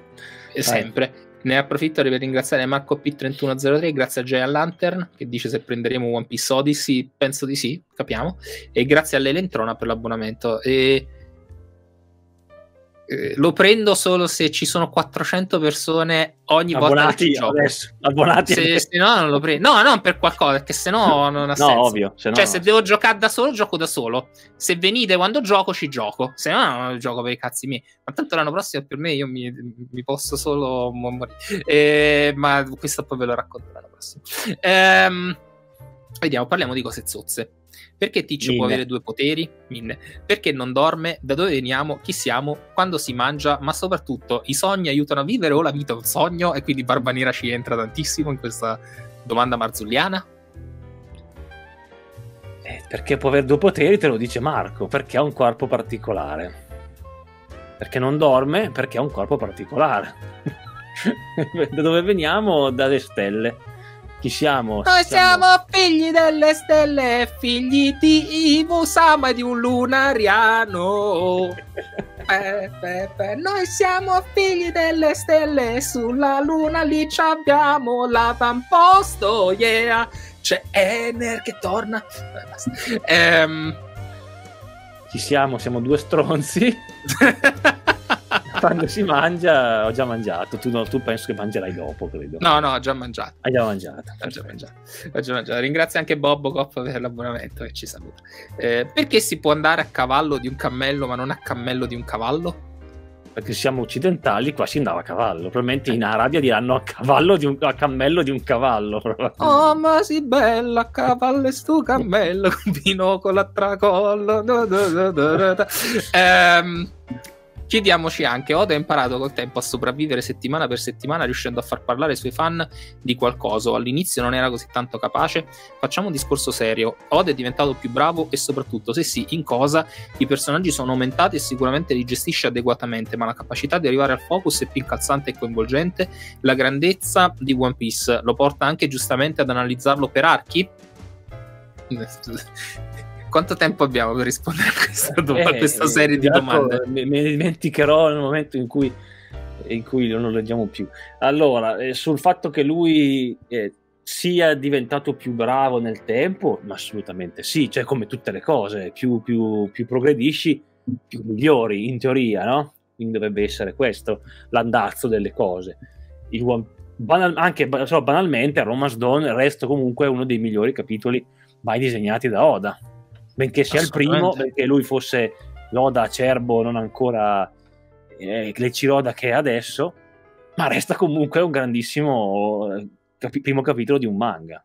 Sempre. Ne approfitto per ringraziare Marco P3103, grazie a Giant Lantern che dice se prenderemo One Piece Odyssey, penso di sì, capiamo. E grazie all'Elentrona per l'abbonamento. E eh, lo prendo solo se ci sono 400 persone ogni abbonati volta che adesso, abbonati se, se no non lo prendo no non per qualcosa perché se no non ha no, senso. ovvio, se no, cioè se devo giocare da solo gioco da solo. Se venite quando gioco ci gioco. Se no non gioco per i cazzi miei. Ma tanto l'anno prossimo per me io mi, mi posso solo morire. Eh, ma questo poi ve lo racconto l'anno prossimo. Ehm, vediamo parliamo di cose zozze perché Ticcio può avere due poteri? Minne. Perché non dorme? Da dove veniamo? Chi siamo? Quando si mangia? Ma soprattutto, i sogni aiutano a vivere o la vita è un sogno? E quindi Barba Nera ci entra tantissimo in questa domanda marzulliana. Eh, perché può avere due poteri, te lo dice Marco, perché ha un corpo particolare. Perché non dorme? Perché ha un corpo particolare. da dove veniamo? Dalle stelle. Chi siamo? Noi siamo... siamo figli delle stelle, figli di Ivo Sama e di un lunariano. pe, pe, pe. Noi siamo figli delle stelle, sulla luna lì ci abbiamo l'avamposto, yeah. C'è Ener che torna. Ehm... Chi siamo? Siamo due stronzi. quando si mangia ho già mangiato. Tu, no, tu, penso che mangerai dopo, credo. No, no, ho già mangiato. Hai già mangiato. Ho già mangiato. Ho già mangiato. Ringrazio anche Bob Cop per l'abbonamento che ci saluta. Eh, perché si può andare a cavallo di un cammello ma non a cammello di un cavallo? Perché siamo occidentali, qua si andava a cavallo. Probabilmente in Arabia diranno a cavallo di un, a cammello di un cavallo. Oh, ma si bella, a cavallo stu cammello, con binocolo a tracollo. ehm Chiediamoci anche, Oda ha imparato col tempo a sopravvivere settimana per settimana riuscendo a far parlare i suoi fan di qualcosa. All'inizio non era così tanto capace. Facciamo un discorso serio. Oda è diventato più bravo e soprattutto, se sì, in cosa? I personaggi sono aumentati e sicuramente li gestisce adeguatamente, ma la capacità di arrivare al focus è più incalzante e coinvolgente. La grandezza di One Piece lo porta anche giustamente ad analizzarlo per archi quanto tempo abbiamo per rispondere a questa, do- eh, questa serie di domande? Me ne dimenticherò nel momento in cui, in cui non lo leggiamo più. Allora, eh, sul fatto che lui eh, sia diventato più bravo nel tempo, ma assolutamente sì, cioè come tutte le cose, più, più, più progredisci, più migliori in teoria, no? Quindi dovrebbe essere questo l'andazzo delle cose. Il, banal, anche so, banalmente, Romance Dawn resta comunque uno dei migliori capitoli mai disegnati da Oda benché sia il primo, benché lui fosse Loda acerbo, non ancora eh, Lecciroda che è adesso, ma resta comunque un grandissimo eh, capi- primo capitolo di un manga.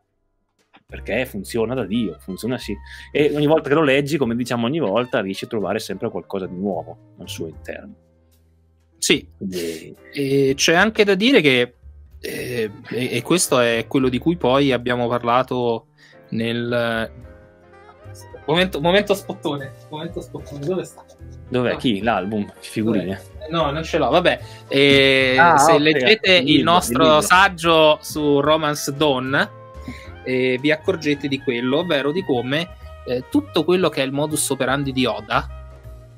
Perché funziona da Dio, funziona sì. E ogni volta che lo leggi, come diciamo ogni volta, riesci a trovare sempre qualcosa di nuovo al suo interno. Sì, Quindi... e c'è anche da dire che, eh, e, e questo è quello di cui poi abbiamo parlato nel, Momento, momento spottone. Momento spottone. Dove sta? Dov'è? No. Chi? L'album? Figurine? No, non ce l'ho. Vabbè. E ah, se okay. leggete il, il nostro il saggio su Romance Dawn, eh, vi accorgete di quello, ovvero di come eh, tutto quello che è il modus operandi di Oda,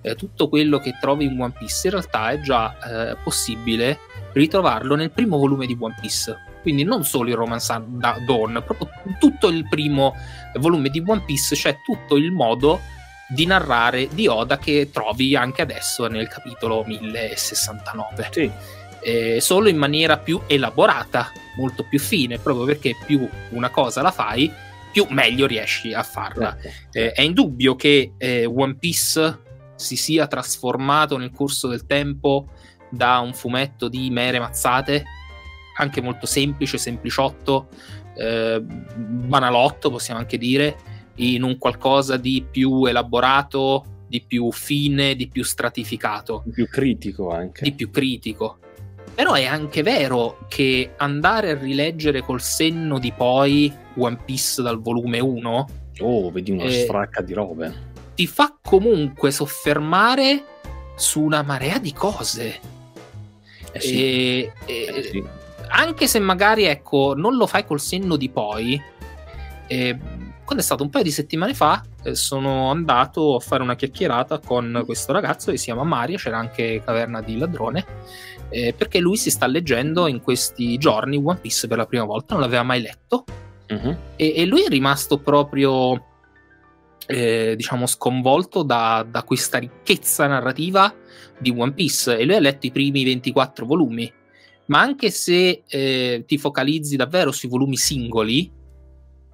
eh, tutto quello che trovi in One Piece, in realtà è già eh, possibile ritrovarlo nel primo volume di One Piece quindi non solo il Romance Dawn, proprio tutto il primo volume di One Piece, c'è tutto il modo di narrare di Oda che trovi anche adesso nel capitolo 1069. Sì. eh, solo in maniera più elaborata, molto più fine, proprio perché più una cosa la fai, più meglio riesci a farla. Certo. Eh, è indubbio che eh, One Piece si sia trasformato nel corso del tempo da un fumetto di mere mazzate, anche molto semplice, sempliciotto, eh, banalotto possiamo anche dire, in un qualcosa di più elaborato, di più fine, di più stratificato, più critico anche. di più critico. Però è anche vero che andare a rileggere col senno di poi One Piece dal volume 1 Oh, vedi una Eh, stracca di robe. ti fa comunque soffermare su una marea di cose. Eh sì, E- e- eh sì. Anche se magari ecco non lo fai col senno di poi eh, quando è stato un paio di settimane fa eh, sono andato a fare una chiacchierata con questo ragazzo che si chiama Mario c'era anche Caverna di Ladrone eh, perché lui si sta leggendo in questi giorni One Piece per la prima volta non l'aveva mai letto Mhm. e, e lui è rimasto proprio eh, diciamo sconvolto da, da questa ricchezza narrativa di One Piece e lui ha letto i primi 24 volumi ma anche se eh, ti focalizzi davvero sui volumi singoli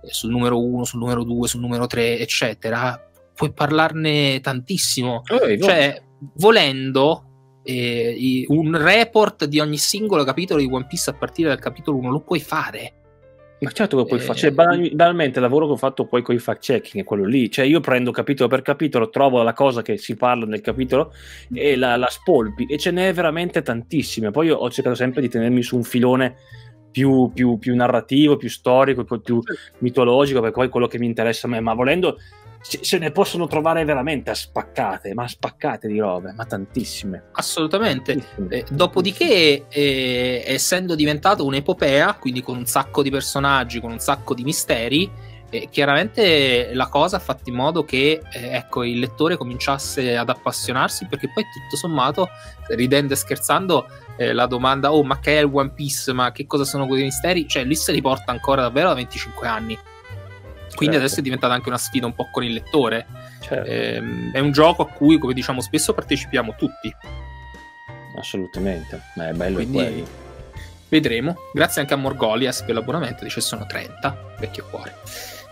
eh, sul numero 1, sul numero 2, sul numero 3 eccetera puoi parlarne tantissimo. Eh, cioè volendo eh, un report di ogni singolo capitolo di One Piece a partire dal capitolo 1 lo puoi fare Ma certo che puoi Eh, fare, cioè, banal- banalmente il lavoro che ho fatto poi con i fact checking è quello lì, cioè io prendo capitolo per capitolo, trovo la cosa che si parla nel capitolo e la, la spolpi e ce n'è veramente tantissime, poi io ho cercato sempre di tenermi su un filone più, più- più narrativo, più storico, più mitologico, perché poi quello che mi interessa a me, ma volendo se, ne possono trovare veramente a spaccate, ma a spaccate di robe, ma tantissime. assolutamente Tantissime. Eh, dopodiché, eh, essendo diventato un'epopea, quindi con un sacco di personaggi, con un sacco di misteri, eh, chiaramente la cosa ha fatto in modo che eh, ecco, il lettore cominciasse ad appassionarsi, perché poi tutto sommato, ridendo e scherzando, eh, la domanda, oh ma che è il One Piece, ma che cosa sono quei misteri? Cioè lui se li porta ancora davvero da 25 anni. Quindi Certo. adesso è diventata anche una sfida un po' con il lettore. Certo. Ehm, è un gioco a cui, come diciamo spesso, partecipiamo tutti. Assolutamente, ma è bello Quindi quello. vedremo. Grazie anche a Morgolias per l'abbonamento, dice sono 30, vecchio cuore.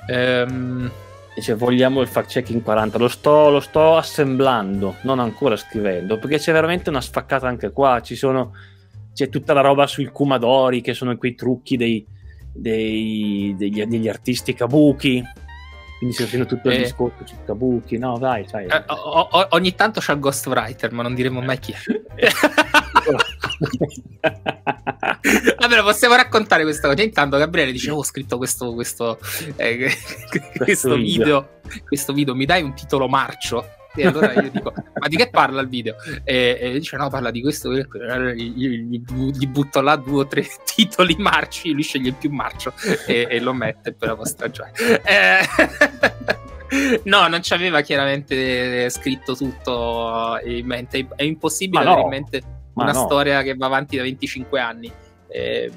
Ehm, Dice vogliamo il fact checking 40, lo sto, lo sto assemblando, non ancora scrivendo, perché c'è veramente una sfaccata anche qua, ci sono, c'è tutta la roba sui Kumadori, che sono quei trucchi dei, dei- degli, degli artisti kabuki, quindi si facendo tutto il Eh. discorso sui kabuki, no dai, sai. eh, o- o- ogni tanto c'è Ghostwriter, ma non diremo mai chi è. Vabbè, possiamo raccontare questa cosa. Intanto Gabriele dice: Oh, ho scritto questo, questo, eh, questo video. Questo video, mi dai un titolo marcio? E allora io dico: Ma di che parla il video? E, e dice: No, parla di questo. Allora io gli, gli butto là due o tre titoli marci. Lui sceglie il più marcio e, e lo mette per la vostra gioia. Eh, No, non ci aveva chiaramente scritto tutto in mente. È impossibile no, avere in mente una no. storia che va avanti da 25 anni. Eh,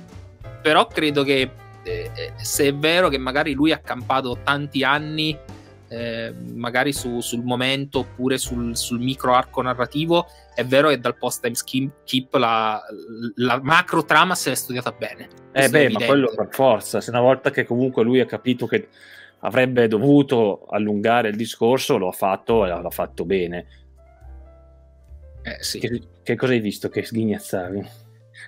però credo che eh, eh, se è vero che magari lui ha campato tanti anni, eh, magari su- sul momento oppure sul, sul micro arco narrativo, è vero che dal post-time skip la, la macro trama se l'è studiata bene. Eh è beh, ma quello per forza, se una volta che comunque lui ha capito che avrebbe dovuto allungare il discorso, lo ha fatto e l'ha fatto bene. Eh, sì. Che, che cosa hai visto che sghignazzavi?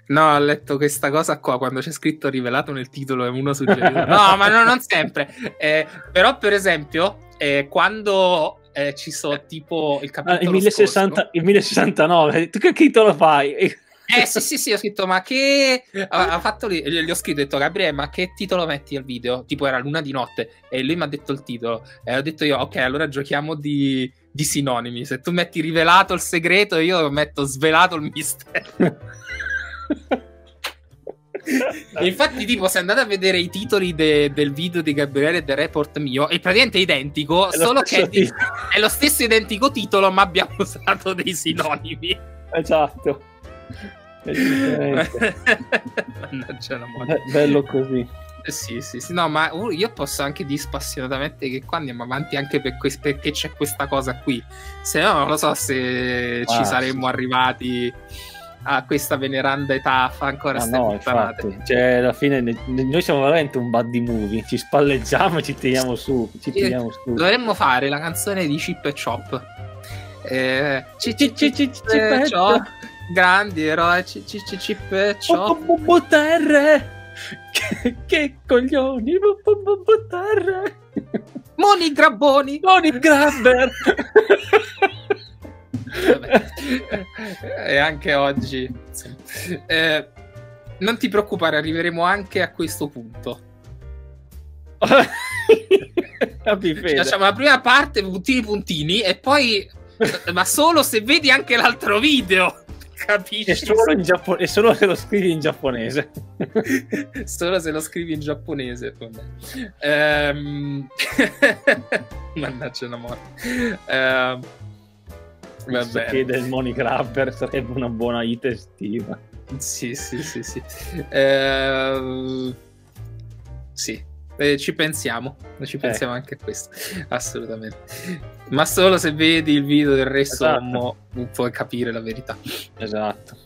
No, ho letto questa cosa qua quando c'è scritto rivelato nel titolo e uno suggerito. No, ma no, non sempre. Eh, però, per esempio, eh, quando eh, ci sono tipo il Ah, capitolo il, 1060, il 1069, tu che titolo fai? Eh sì, sì, sì, ho scritto, ma che... Ha, ha fatto lì, gli ho scritto, ho detto, Gabriele, ma che titolo metti al video? Tipo era luna di notte e lui mi ha detto il titolo. E ho detto io, ok, allora giochiamo di, di sinonimi. Se tu metti rivelato il segreto, io metto svelato il mistero. Infatti, tipo, se andate a vedere i titoli de- del video di Gabriele e del report mio, è praticamente identico, È lo solo che è, di- è lo stesso identico titolo, ma abbiamo usato dei sinonimi. Esatto. Mannaggia la moda. Be- Bello così. Eh, Sì, sì, sì, no, ma uh, io posso anche dire spassionatamente che qua andiamo avanti anche per que- perché c'è questa cosa qui. Se no, non lo so se ci Ah, saremmo sì. arrivati a questa veneranda età fa ancora Ah, no, infatti, cioè, alla fine ne- ne- noi siamo veramente un buddy movie, ci spalleggiamo e ci tiriamo su, ci tiriamo su. Dovremmo fare la canzone di Chip e Chop. Eh, Chip e. Chop, grandi eroi, Chip e Chop. Butterre! Che, che coglioni! Butterre! Moni Grabboni. Non il grabber! E anche oggi. Eh, non ti preoccupare arriveremo anche a questo punto facciamo la prima parte puntini puntini e poi ma solo se vedi anche l'altro video capisci E solo, in Giappo- e solo se lo scrivi in giapponese. solo se lo scrivi in giapponese. Ehm, mannaggia la morte Ehm, Vabbè. Che del Money Grabber sarebbe una buona hit estiva. Sì, sì, sì, sì. Ehm, sì, Eh, ci pensiamo, ci pensiamo anche a questo, assolutamente. Ma solo se vedi il video del Re Esatto. Puoi capire la verità. Esatto.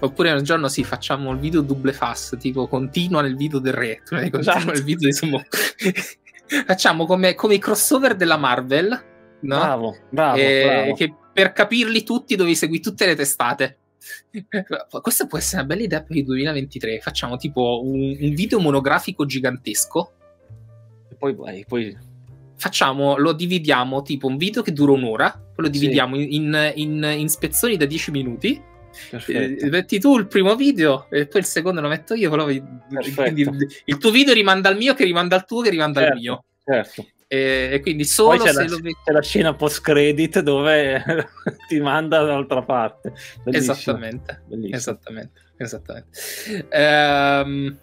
Oppure un giorno sì, facciamo il video double fast, tipo continua nel video del Re, tu ne continua Esatto. nel video di Sommo. facciamo come, come i crossover della Marvel, no? Bravo, bravo, Eh, bravo. che per capirli tutti devi seguire tutte le testate. Questa può essere una bella idea per il 2023. Facciamo tipo un, un video monografico gigantesco. E poi, eh, poi Facciamo, lo dividiamo tipo un video che dura un'ora. Poi lo Sì. dividiamo in, in, in- in spezzoni da 10 minuti. perfetto. Eh, metti tu il primo video e poi il secondo lo metto io. però quindi il tuo video rimanda al mio, che rimanda al tuo, che rimanda al Certo. mio. certo. E, e quindi Poi solo c'è se la, lo c'è la scena post credit dove ti manda dall'altra parte. Bellissimo. Esattamente. Bellissimo. Esattamente, esattamente. Ehm,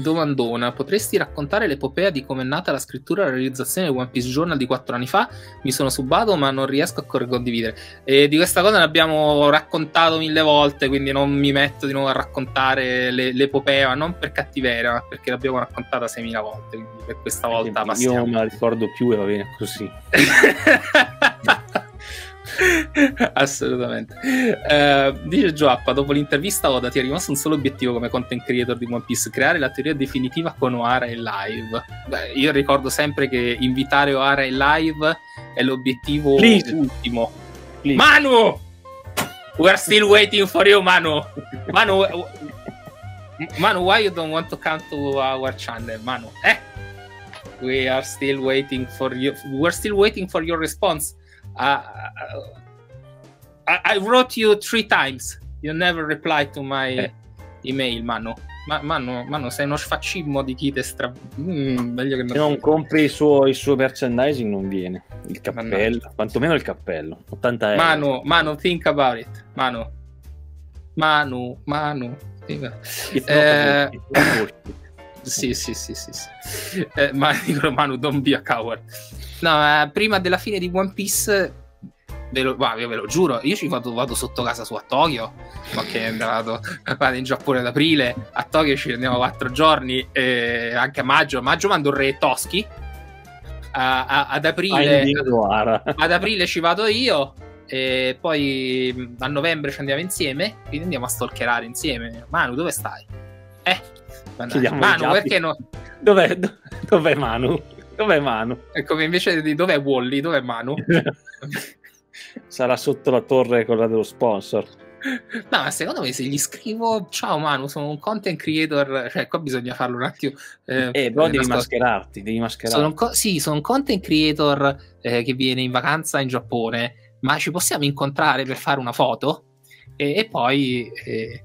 domandona, potresti raccontare l'epopea di come è nata la scrittura e la realizzazione del One Piece Journal di quattro anni fa? Mi sono subato ma non riesco a condividere. E di questa cosa ne abbiamo raccontato mille volte, quindi non mi metto di nuovo a raccontare le- l'epopea, non per cattiveria, ma perché l'abbiamo raccontata 6.000 volte, quindi per questa volta Io passiamo. non me la ricordo più e va bene così. Assolutamente. Eh, dice Joappa: Dopo l'intervista Oda ti è rimasto un solo obiettivo come content creator di One Piece: creare la teoria definitiva con Oara in live. Beh, io ricordo sempre che invitare Oara in live è l'obiettivo Please. ultimo. Please. Manu! We're still waiting for you, Manu. Manu, Manu, why you don't want to come to our channel, Manu? Eh? We are still waiting for you. We're still waiting for your response. Uh, I, I wrote you three times. You never replied to my Eh. email, Manu. Ma, Manu, Manu, sei uno sfaccimmo di chi te stra... Mm, meglio che non... Se non compri il suo, il suo merchandising non viene. Il cappello, Mannaggia. quantomeno il cappello. 80 euro. Manu, Manu, think about it. Manu. Manu, Manu. think- It's not Eh, Sì, sì, sì, sì, sì. Eh, ma dicono Manu, don't be a coward. No, eh, prima della fine di One Piece, ve lo, va, ve lo giuro, io ci vado, vado sotto casa su a Tokyo, ma che è andato, vado in Giappone ad aprile, a Tokyo ci andiamo quattro giorni, e anche a maggio, a maggio mando il re Toschi, a- a- ad aprile... Noara. ad aprile ci vado io e poi mh, a novembre ci andiamo insieme quindi andiamo a stalkerare insieme Manu dove stai? eh mannaggia. Manu perché no Dov'è, do- dov'è Manu? Dov'è Manu? è come invece di dov'è Wally dov'è Manu? Sarà sotto la torre quella dello sponsor. no ma secondo me se gli scrivo ciao Manu sono un content creator cioè qua bisogna farlo un attimo eh, Eh, però devi nascosto. mascherarti, devi mascherarti. sono co- sì sono un content creator eh, che viene in vacanza in Giappone ma ci possiamo incontrare per fare una foto e, e poi eh,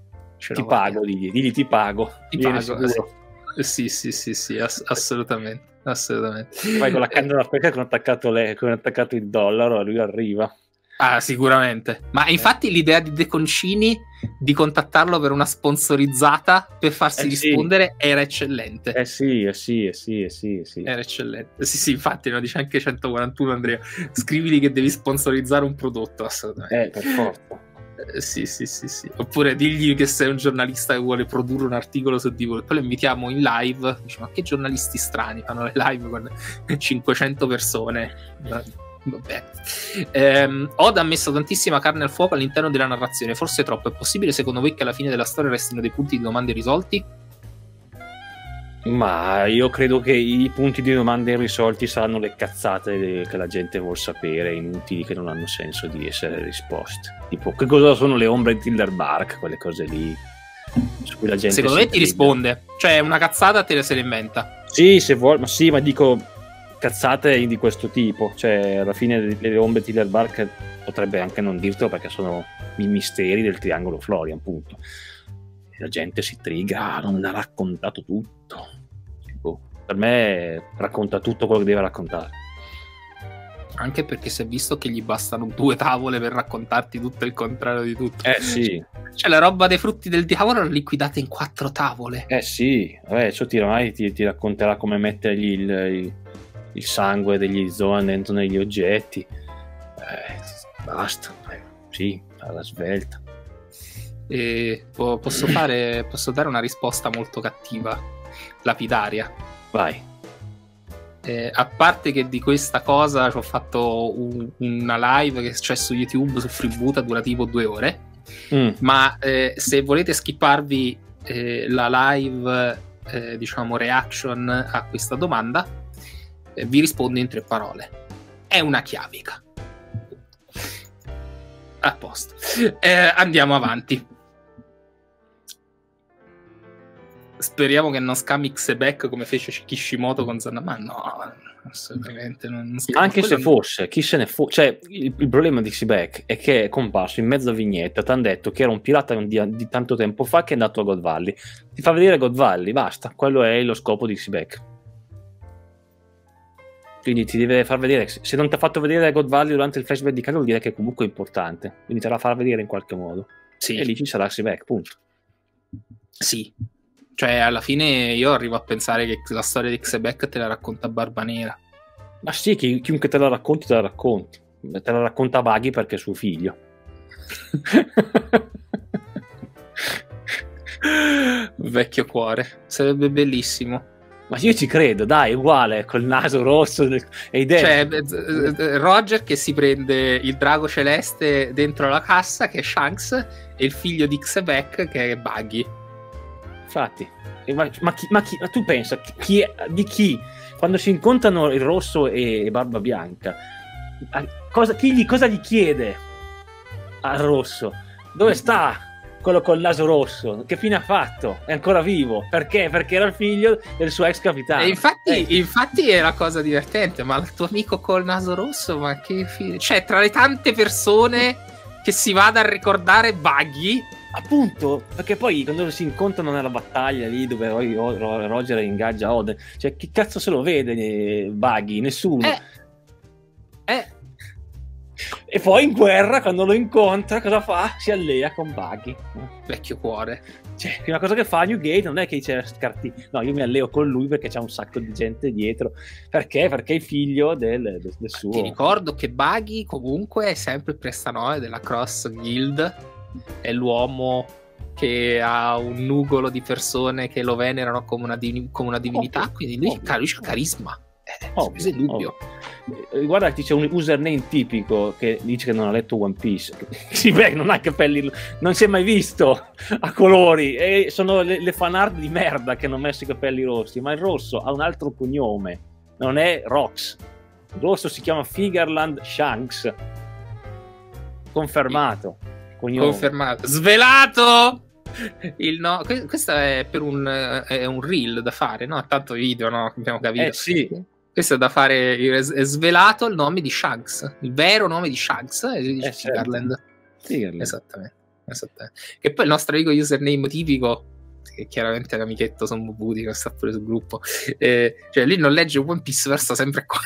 Ti pago, digli, digli ti pago. Ti pago, sicuro. Sì, sì, sì, sì, ass- assolutamente. Assolutamente. Vai con la Eh, canna pesca con attaccato, le- con attaccato il dollaro lui arriva. Ah, sicuramente. Ma infatti l'idea di De Concini di contattarlo per una sponsorizzata per farsi Eh sì. rispondere era eccellente. Eh sì, eh sì, eh sì, eh sì, eh sì. Era eccellente. Sì, sì, infatti lo dice anche 141 Andrea. Scrivili che devi sponsorizzare un prodotto, assolutamente. Eh, per forza. Eh, sì, sì, sì, sì. Oppure digli che sei un giornalista che vuole produrre un articolo su di voi. Poi lo invitiamo in live. Dici, ma che giornalisti strani fanno le live con 500 persone. Vabbè. Ehm, Oda ha messo tantissima carne al fuoco all'interno della narrazione, forse troppo. È possibile secondo voi che alla fine della storia restino dei punti di domande irrisolti? Ma io credo che i punti di domanda irrisolti saranno le cazzate che la gente vuol sapere, inutili che non hanno senso di essere risposte. Tipo, che cosa sono le ombre di Tilderbark, quelle cose lì. Su cui la gente Secondo me ti risponde. Cioè, una cazzata te la se ne inventa. Sì, se vuoi, ma sì, ma dico cazzate di questo tipo. Cioè, alla fine le ombre di Tilderbark potrebbe anche non dirtelo perché sono i misteri del triangolo Florian, appunto la gente si triga, ah, non ha raccontato tutto. Tipo, per me racconta tutto quello che deve raccontare. Anche perché si è visto che gli bastano due tavole per raccontarti tutto il contrario di tutto. Eh sì. Cioè la roba dei frutti del diavolo l'ho liquidata in quattro tavole. Eh sì, vabbè, ciò ti, ormai ti, ti racconterà come mettergli il, il, il, sangue degli zoan dentro negli oggetti. Eh, basta, eh, sì, alla svelta. E posso, fare, posso dare una risposta molto cattiva, lapidaria. Vai. Eh, a parte che di questa cosa ci ho fatto un, una live che c'è su YouTube su Freeboota dura tipo due ore. Mm. Ma eh, se volete skipparvi eh, la live, eh, diciamo, reaction a questa domanda, eh, vi rispondo in tre parole. È una chiavica. A posto. Eh, andiamo avanti. Speriamo che non scammi Xebec come fece Kishimoto con Zanama. No, assolutamente non, non Anche se fosse, chi se ne fosse. Cioè, il, il, problema di Xebec è che è comparso in mezza vignetta. Ti hanno detto che era un pirata di, di, tanto tempo fa che è andato a God Valley. Ti fa vedere God Valley, basta. Quello è lo scopo di Xebec. Quindi ti deve far vedere. Se non ti ha fatto vedere God Valley durante il flashback di Calo, vuol dire che è comunque importante. Quindi te la farà vedere in qualche modo. Sì. E lì ci sarà Xebec, punto. Sì, cioè, alla fine io arrivo a pensare che la storia di Xebec te la racconta Barba Nera. Ma sì, chi, chiunque te la racconti, te la racconti. Te la racconta Baghi perché è suo figlio. Vecchio cuore, sarebbe bellissimo. Ma io ci credo, dai, uguale, col naso rosso e idee. Cioè, Roger che si prende il drago celeste dentro la cassa, che è Shanks, e il figlio di Xebec, che è Buggy. Infatti, ma, ma, chi, ma, chi, ma tu pensa chi, di chi quando si incontrano il rosso e Barba Bianca, cosa, chi gli, cosa gli chiede al rosso? Dove sta quello col naso rosso? Che fine ha fatto? È ancora vivo? Perché? Perché era il figlio del suo ex capitano. E infatti, eh. infatti è la cosa divertente, ma il tuo amico col naso rosso, ma che fine? Cioè, tra le tante persone che si vada a ricordare Buggy Appunto, perché poi quando si incontrano nella battaglia lì dove Roger ingaggia Oden, cioè chi cazzo se lo vede eh, Buggy? Nessuno. Eh. eh. E poi in guerra, quando lo incontra, cosa fa? Si allea con Buggy. Vecchio cuore. Cioè, prima cosa che fa Newgate non è che dice scarti. No, io mi alleo con lui perché c'è un sacco di gente dietro. Perché? Perché è figlio del, del, del suo. Ti ricordo che Buggy comunque è sempre prestanome della Cross Guild è l'uomo che ha un nugolo di persone che lo venerano come una, div- come una divinità, oh, quindi lui, oh, lui ha carisma. Eh, oh, senza dubbio. Oh. Guarda, c'è un username tipico che dice che non ha letto One Piece. sì, beh, non ha capelli, non si è mai visto a colori. E sono le, le fanart di merda che hanno messo i capelli rossi. Ma il rosso ha un altro cognome, non è Rox. Il rosso si chiama Figarland Shanks. Confermato. Sì. Cognome. Confermato. Svelato! Il no, questo è per un, è un reel da fare, no? Tanto video, no? Abbiamo capito. Eh sì. Questo è da fare, è svelato il nome di Shanks, il vero nome di Shanks, e si dice eh. Certo. Esattamente, esattamente. Che poi il nostro amico username tipico, che chiaramente è l'amichetto sono Bubuti, che sta pure sul gruppo, eh, cioè lui non legge One Piece, verso sempre qua.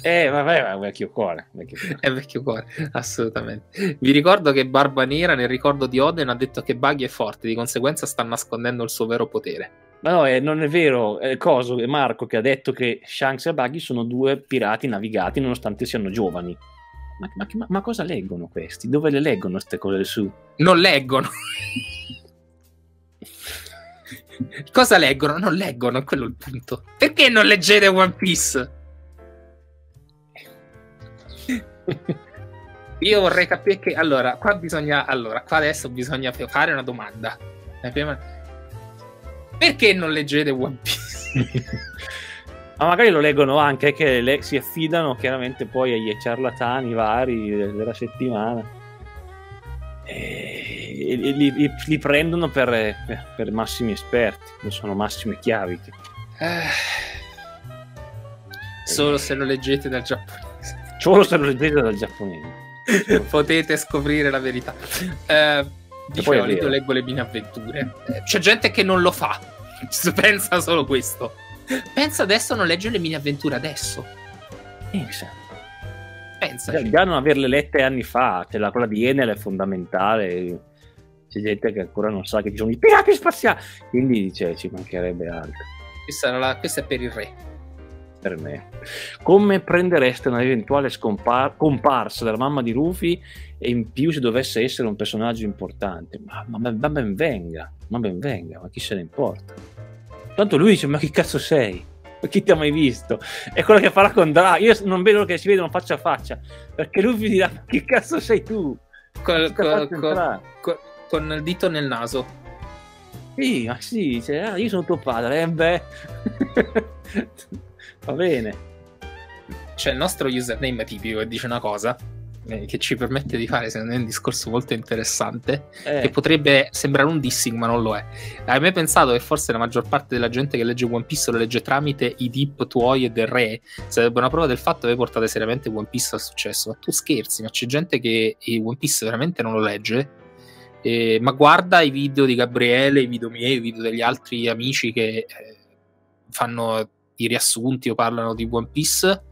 Eh, vabbè, ma vecchio cuore, vecchio cuore. È vecchio cuore, assolutamente. Vi ricordo che Barba Nera, nel ricordo di Oden, ha detto che Buggy è forte, di conseguenza sta nascondendo il suo vero potere. Ma no, eh, non è vero. È Coso, è Marco che ha detto che Shanks e Buggy sono due pirati navigati nonostante siano giovani. Ma, ma, ma, ma cosa leggono questi? Dove le leggono queste cose su? Non leggono. cosa leggono? Non leggono, quello è il punto. Perché non leggete One Piece? Io vorrei capire che allora, qua bisogna allora, qua adesso bisogna fare una domanda. Perché non leggete One Piece? Ma magari lo leggono anche che le, si affidano chiaramente poi agli ciarlatani vari della settimana e, li, li, li, prendono per, per, massimi esperti, non sono massime chiavi. Eh, solo se lo leggete dal giapponese. Solo se lo leggete dal giapponese. potete scoprire la verità. Eh, di solito leggo le mie avventure. Eh, c'è gente che non lo fa. Pensa solo questo. Pensa adesso a non leggere le mie avventure adesso. Pensa. Pensa. Già, già non averle lette anni fa, cioè la, quella di Enel è fondamentale. C'è gente che ancora non sa che ci sono i pirati spaziali. Quindi dice, ci mancherebbe altro. Questa, la, questa è per il re per me. Come prendereste un'eventuale scompar- comparsa della mamma di Rufy e in più se dovesse essere un personaggio importante? Ma, ma, ma ben venga, ma ben venga, ma chi se ne importa? Tanto lui dice, ma chi cazzo sei? Ma chi ti ha mai visto? È quello che farà con Dra. Io non vedo che si vedono faccia a faccia, perché lui mi dirà, ma chi cazzo sei tu? Col, col, col, con il dito nel naso. Sì, ma sì, cioè, ah, io sono tuo padre, eh beh. Va bene. C'è il nostro username tipico che dice una cosa eh, che ci permette di fare, secondo me, un discorso molto interessante. Eh. Che potrebbe sembrare un dissing, ma non lo è. Hai mai pensato che forse la maggior parte della gente che legge One Piece lo legge tramite i dip tuoi e del re? Sarebbe una prova del fatto che voi portate seriamente One Piece al successo. Ma tu scherzi, ma c'è gente che One Piece veramente non lo legge. Eh, ma guarda i video di Gabriele, i video miei, i video degli altri amici che eh, fanno i riassunti o parlano di One Piece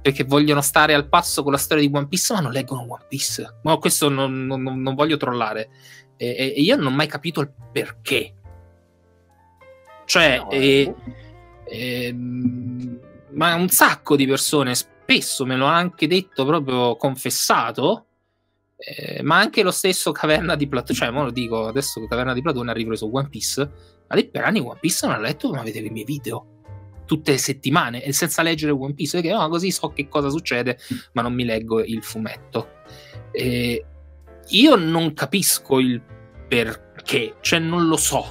perché vogliono stare al passo con la storia di One Piece ma non leggono One Piece. Ma questo non, non, non voglio trollare. E, e, io non ho mai capito il perché. Cioè no, eh, eh, ma un sacco di persone spesso me lo ha anche detto proprio confessato eh, ma anche lo stesso Caverna di Platone cioè mo lo dico adesso Caverna di Platone ha ripreso One Piece ma lì per anni One Piece non ha letto ma vedeva i miei video tutte le settimane e senza leggere One Piece perché no, così so che cosa succede ma non mi leggo il fumetto. E io non capisco il perché cioè non lo so.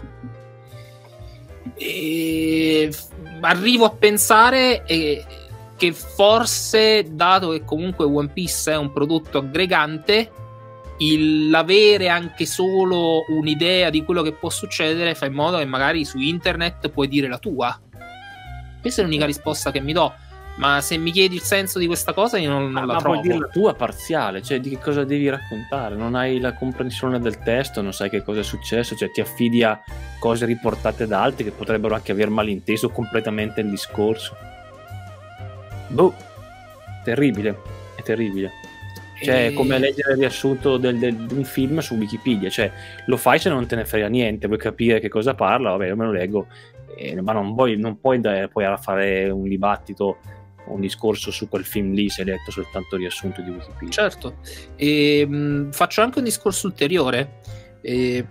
E arrivo a pensare che forse dato che comunque One Piece è un prodotto aggregante l'avere anche solo un'idea di quello che può succedere fa in modo che magari su internet puoi dire la tua questa è l'unica risposta che mi do. Ma se mi chiedi il senso di questa cosa, io non, non ah, la ma trovo. Ma puoi dire la tua parziale, cioè di che cosa devi raccontare? Non hai la comprensione del testo, non sai che cosa è successo, cioè ti affidi a cose riportate da altri che potrebbero anche aver malinteso completamente il discorso. Boh, terribile, è terribile. Cioè, e... come leggere il riassunto del, del, di un film su Wikipedia, cioè lo fai se non te ne frega niente, vuoi capire che cosa parla, vabbè, io me lo leggo eh, ma non puoi, non puoi da, poi fare un dibattito un discorso su quel film lì se hai letto soltanto riassunto di Wikipedia. Certo, e, mh, mm, faccio anche un discorso ulteriore. E,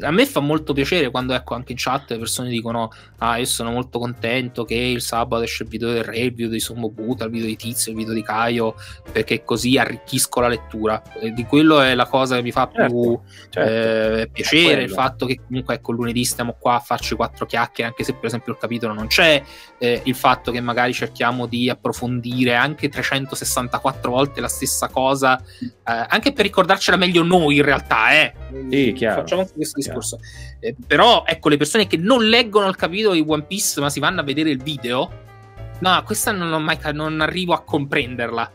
a me fa molto piacere quando ecco anche in chat le persone dicono ah io sono molto contento che il sabato esce il video del re il video di Sommobuta il video di Tizio il video di Caio perché così arricchisco la lettura e di quello è la cosa che mi fa certo, più certo. Eh, piacere il fatto che comunque ecco lunedì stiamo qua a farci quattro chiacchiere anche se per esempio il capitolo non c'è eh, il fatto che magari cerchiamo di approfondire anche 364 volte la stessa cosa eh, anche per ricordarcela meglio noi in realtà eh. sì, chiaro. facciamo anche questo discorso. Eh, però, ecco, le persone che non leggono il capitolo di One Piece, ma si vanno a vedere il video, no, questa non, ho mai, non arrivo a comprenderla.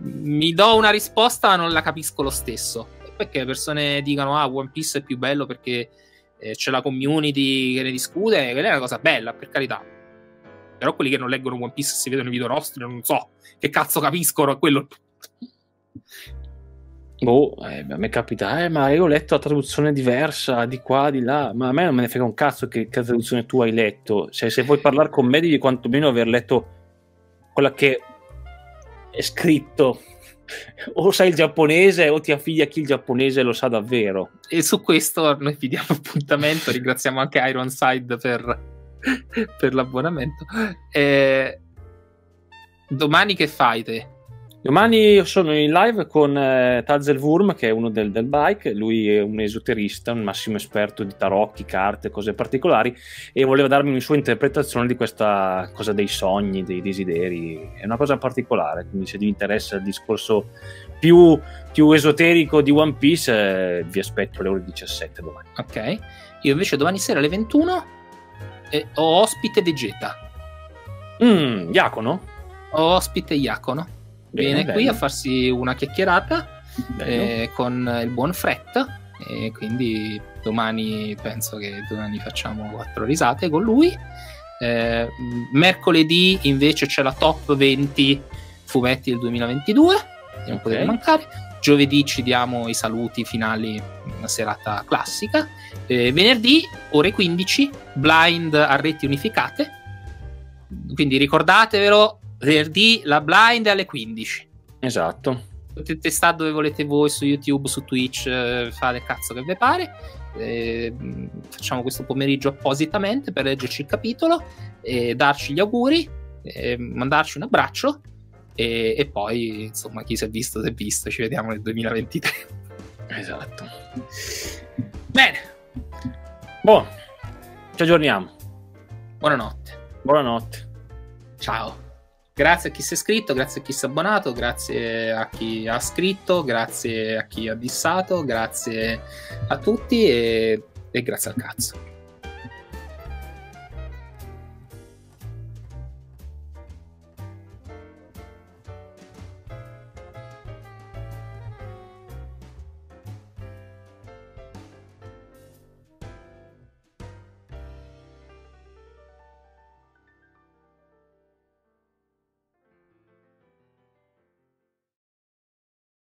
Mi do una risposta, ma non la capisco lo stesso. Perché le persone dicono, ah, One Piece è più bello perché eh, c'è la community che ne discute, quella è una cosa bella, per carità. Però quelli che non leggono One Piece e si vedono i video nostri, non so che cazzo capiscono quello. Boh, eh, a me capita, eh, ma io ho letto la traduzione diversa di qua, di là, ma a me non me ne frega un cazzo che, che traduzione tu hai letto. Cioè, se vuoi parlare con me, devi quantomeno aver letto quella che è scritto. O sai il giapponese o ti affidi a chi il giapponese lo sa davvero. E su questo noi vi diamo appuntamento. Ringraziamo anche Ironside per, per l'abbonamento. Eh, domani che fai te? Domani sono in live con eh, Tazel Wurm, che è uno del, del, bike. Lui è un esoterista, un massimo esperto di tarocchi, carte, cose particolari. E voleva darmi una sua interpretazione di questa cosa dei sogni, dei desideri. È una cosa particolare. Quindi, se vi interessa il discorso più, più esoterico di One Piece, eh, vi aspetto alle ore 17 domani. Ok. Io invece domani sera alle 21 eh, ho ospite Vegeta. Mm, Iacono? Ho ospite Iacono. Viene bene, qui a farsi una chiacchierata eh, con il buon Fret. E quindi domani penso che domani facciamo quattro risate con lui. Eh, mercoledì invece c'è la top 20 fumetti del 2022, okay. non potete mancare. Giovedì ci diamo i saluti finali, una serata classica. Eh, venerdì, ore 15, blind a reti unificate. Quindi ricordatevelo, venerdì la blind alle 15. Esatto. Potete stare dove volete voi, su YouTube, su Twitch, eh, fate il cazzo che vi pare. Eh, facciamo questo pomeriggio appositamente per leggerci il capitolo, e darci gli auguri, eh, mandarci un abbraccio e, e, poi insomma chi si è visto si è visto, ci vediamo nel 2023. Esatto. Bene. Buon. Ci aggiorniamo. Buonanotte. Buonanotte. Ciao. Grazie a chi si è iscritto, grazie a chi si è abbonato, grazie a chi ha scritto, grazie a chi ha dissato, grazie a tutti e, e grazie al cazzo.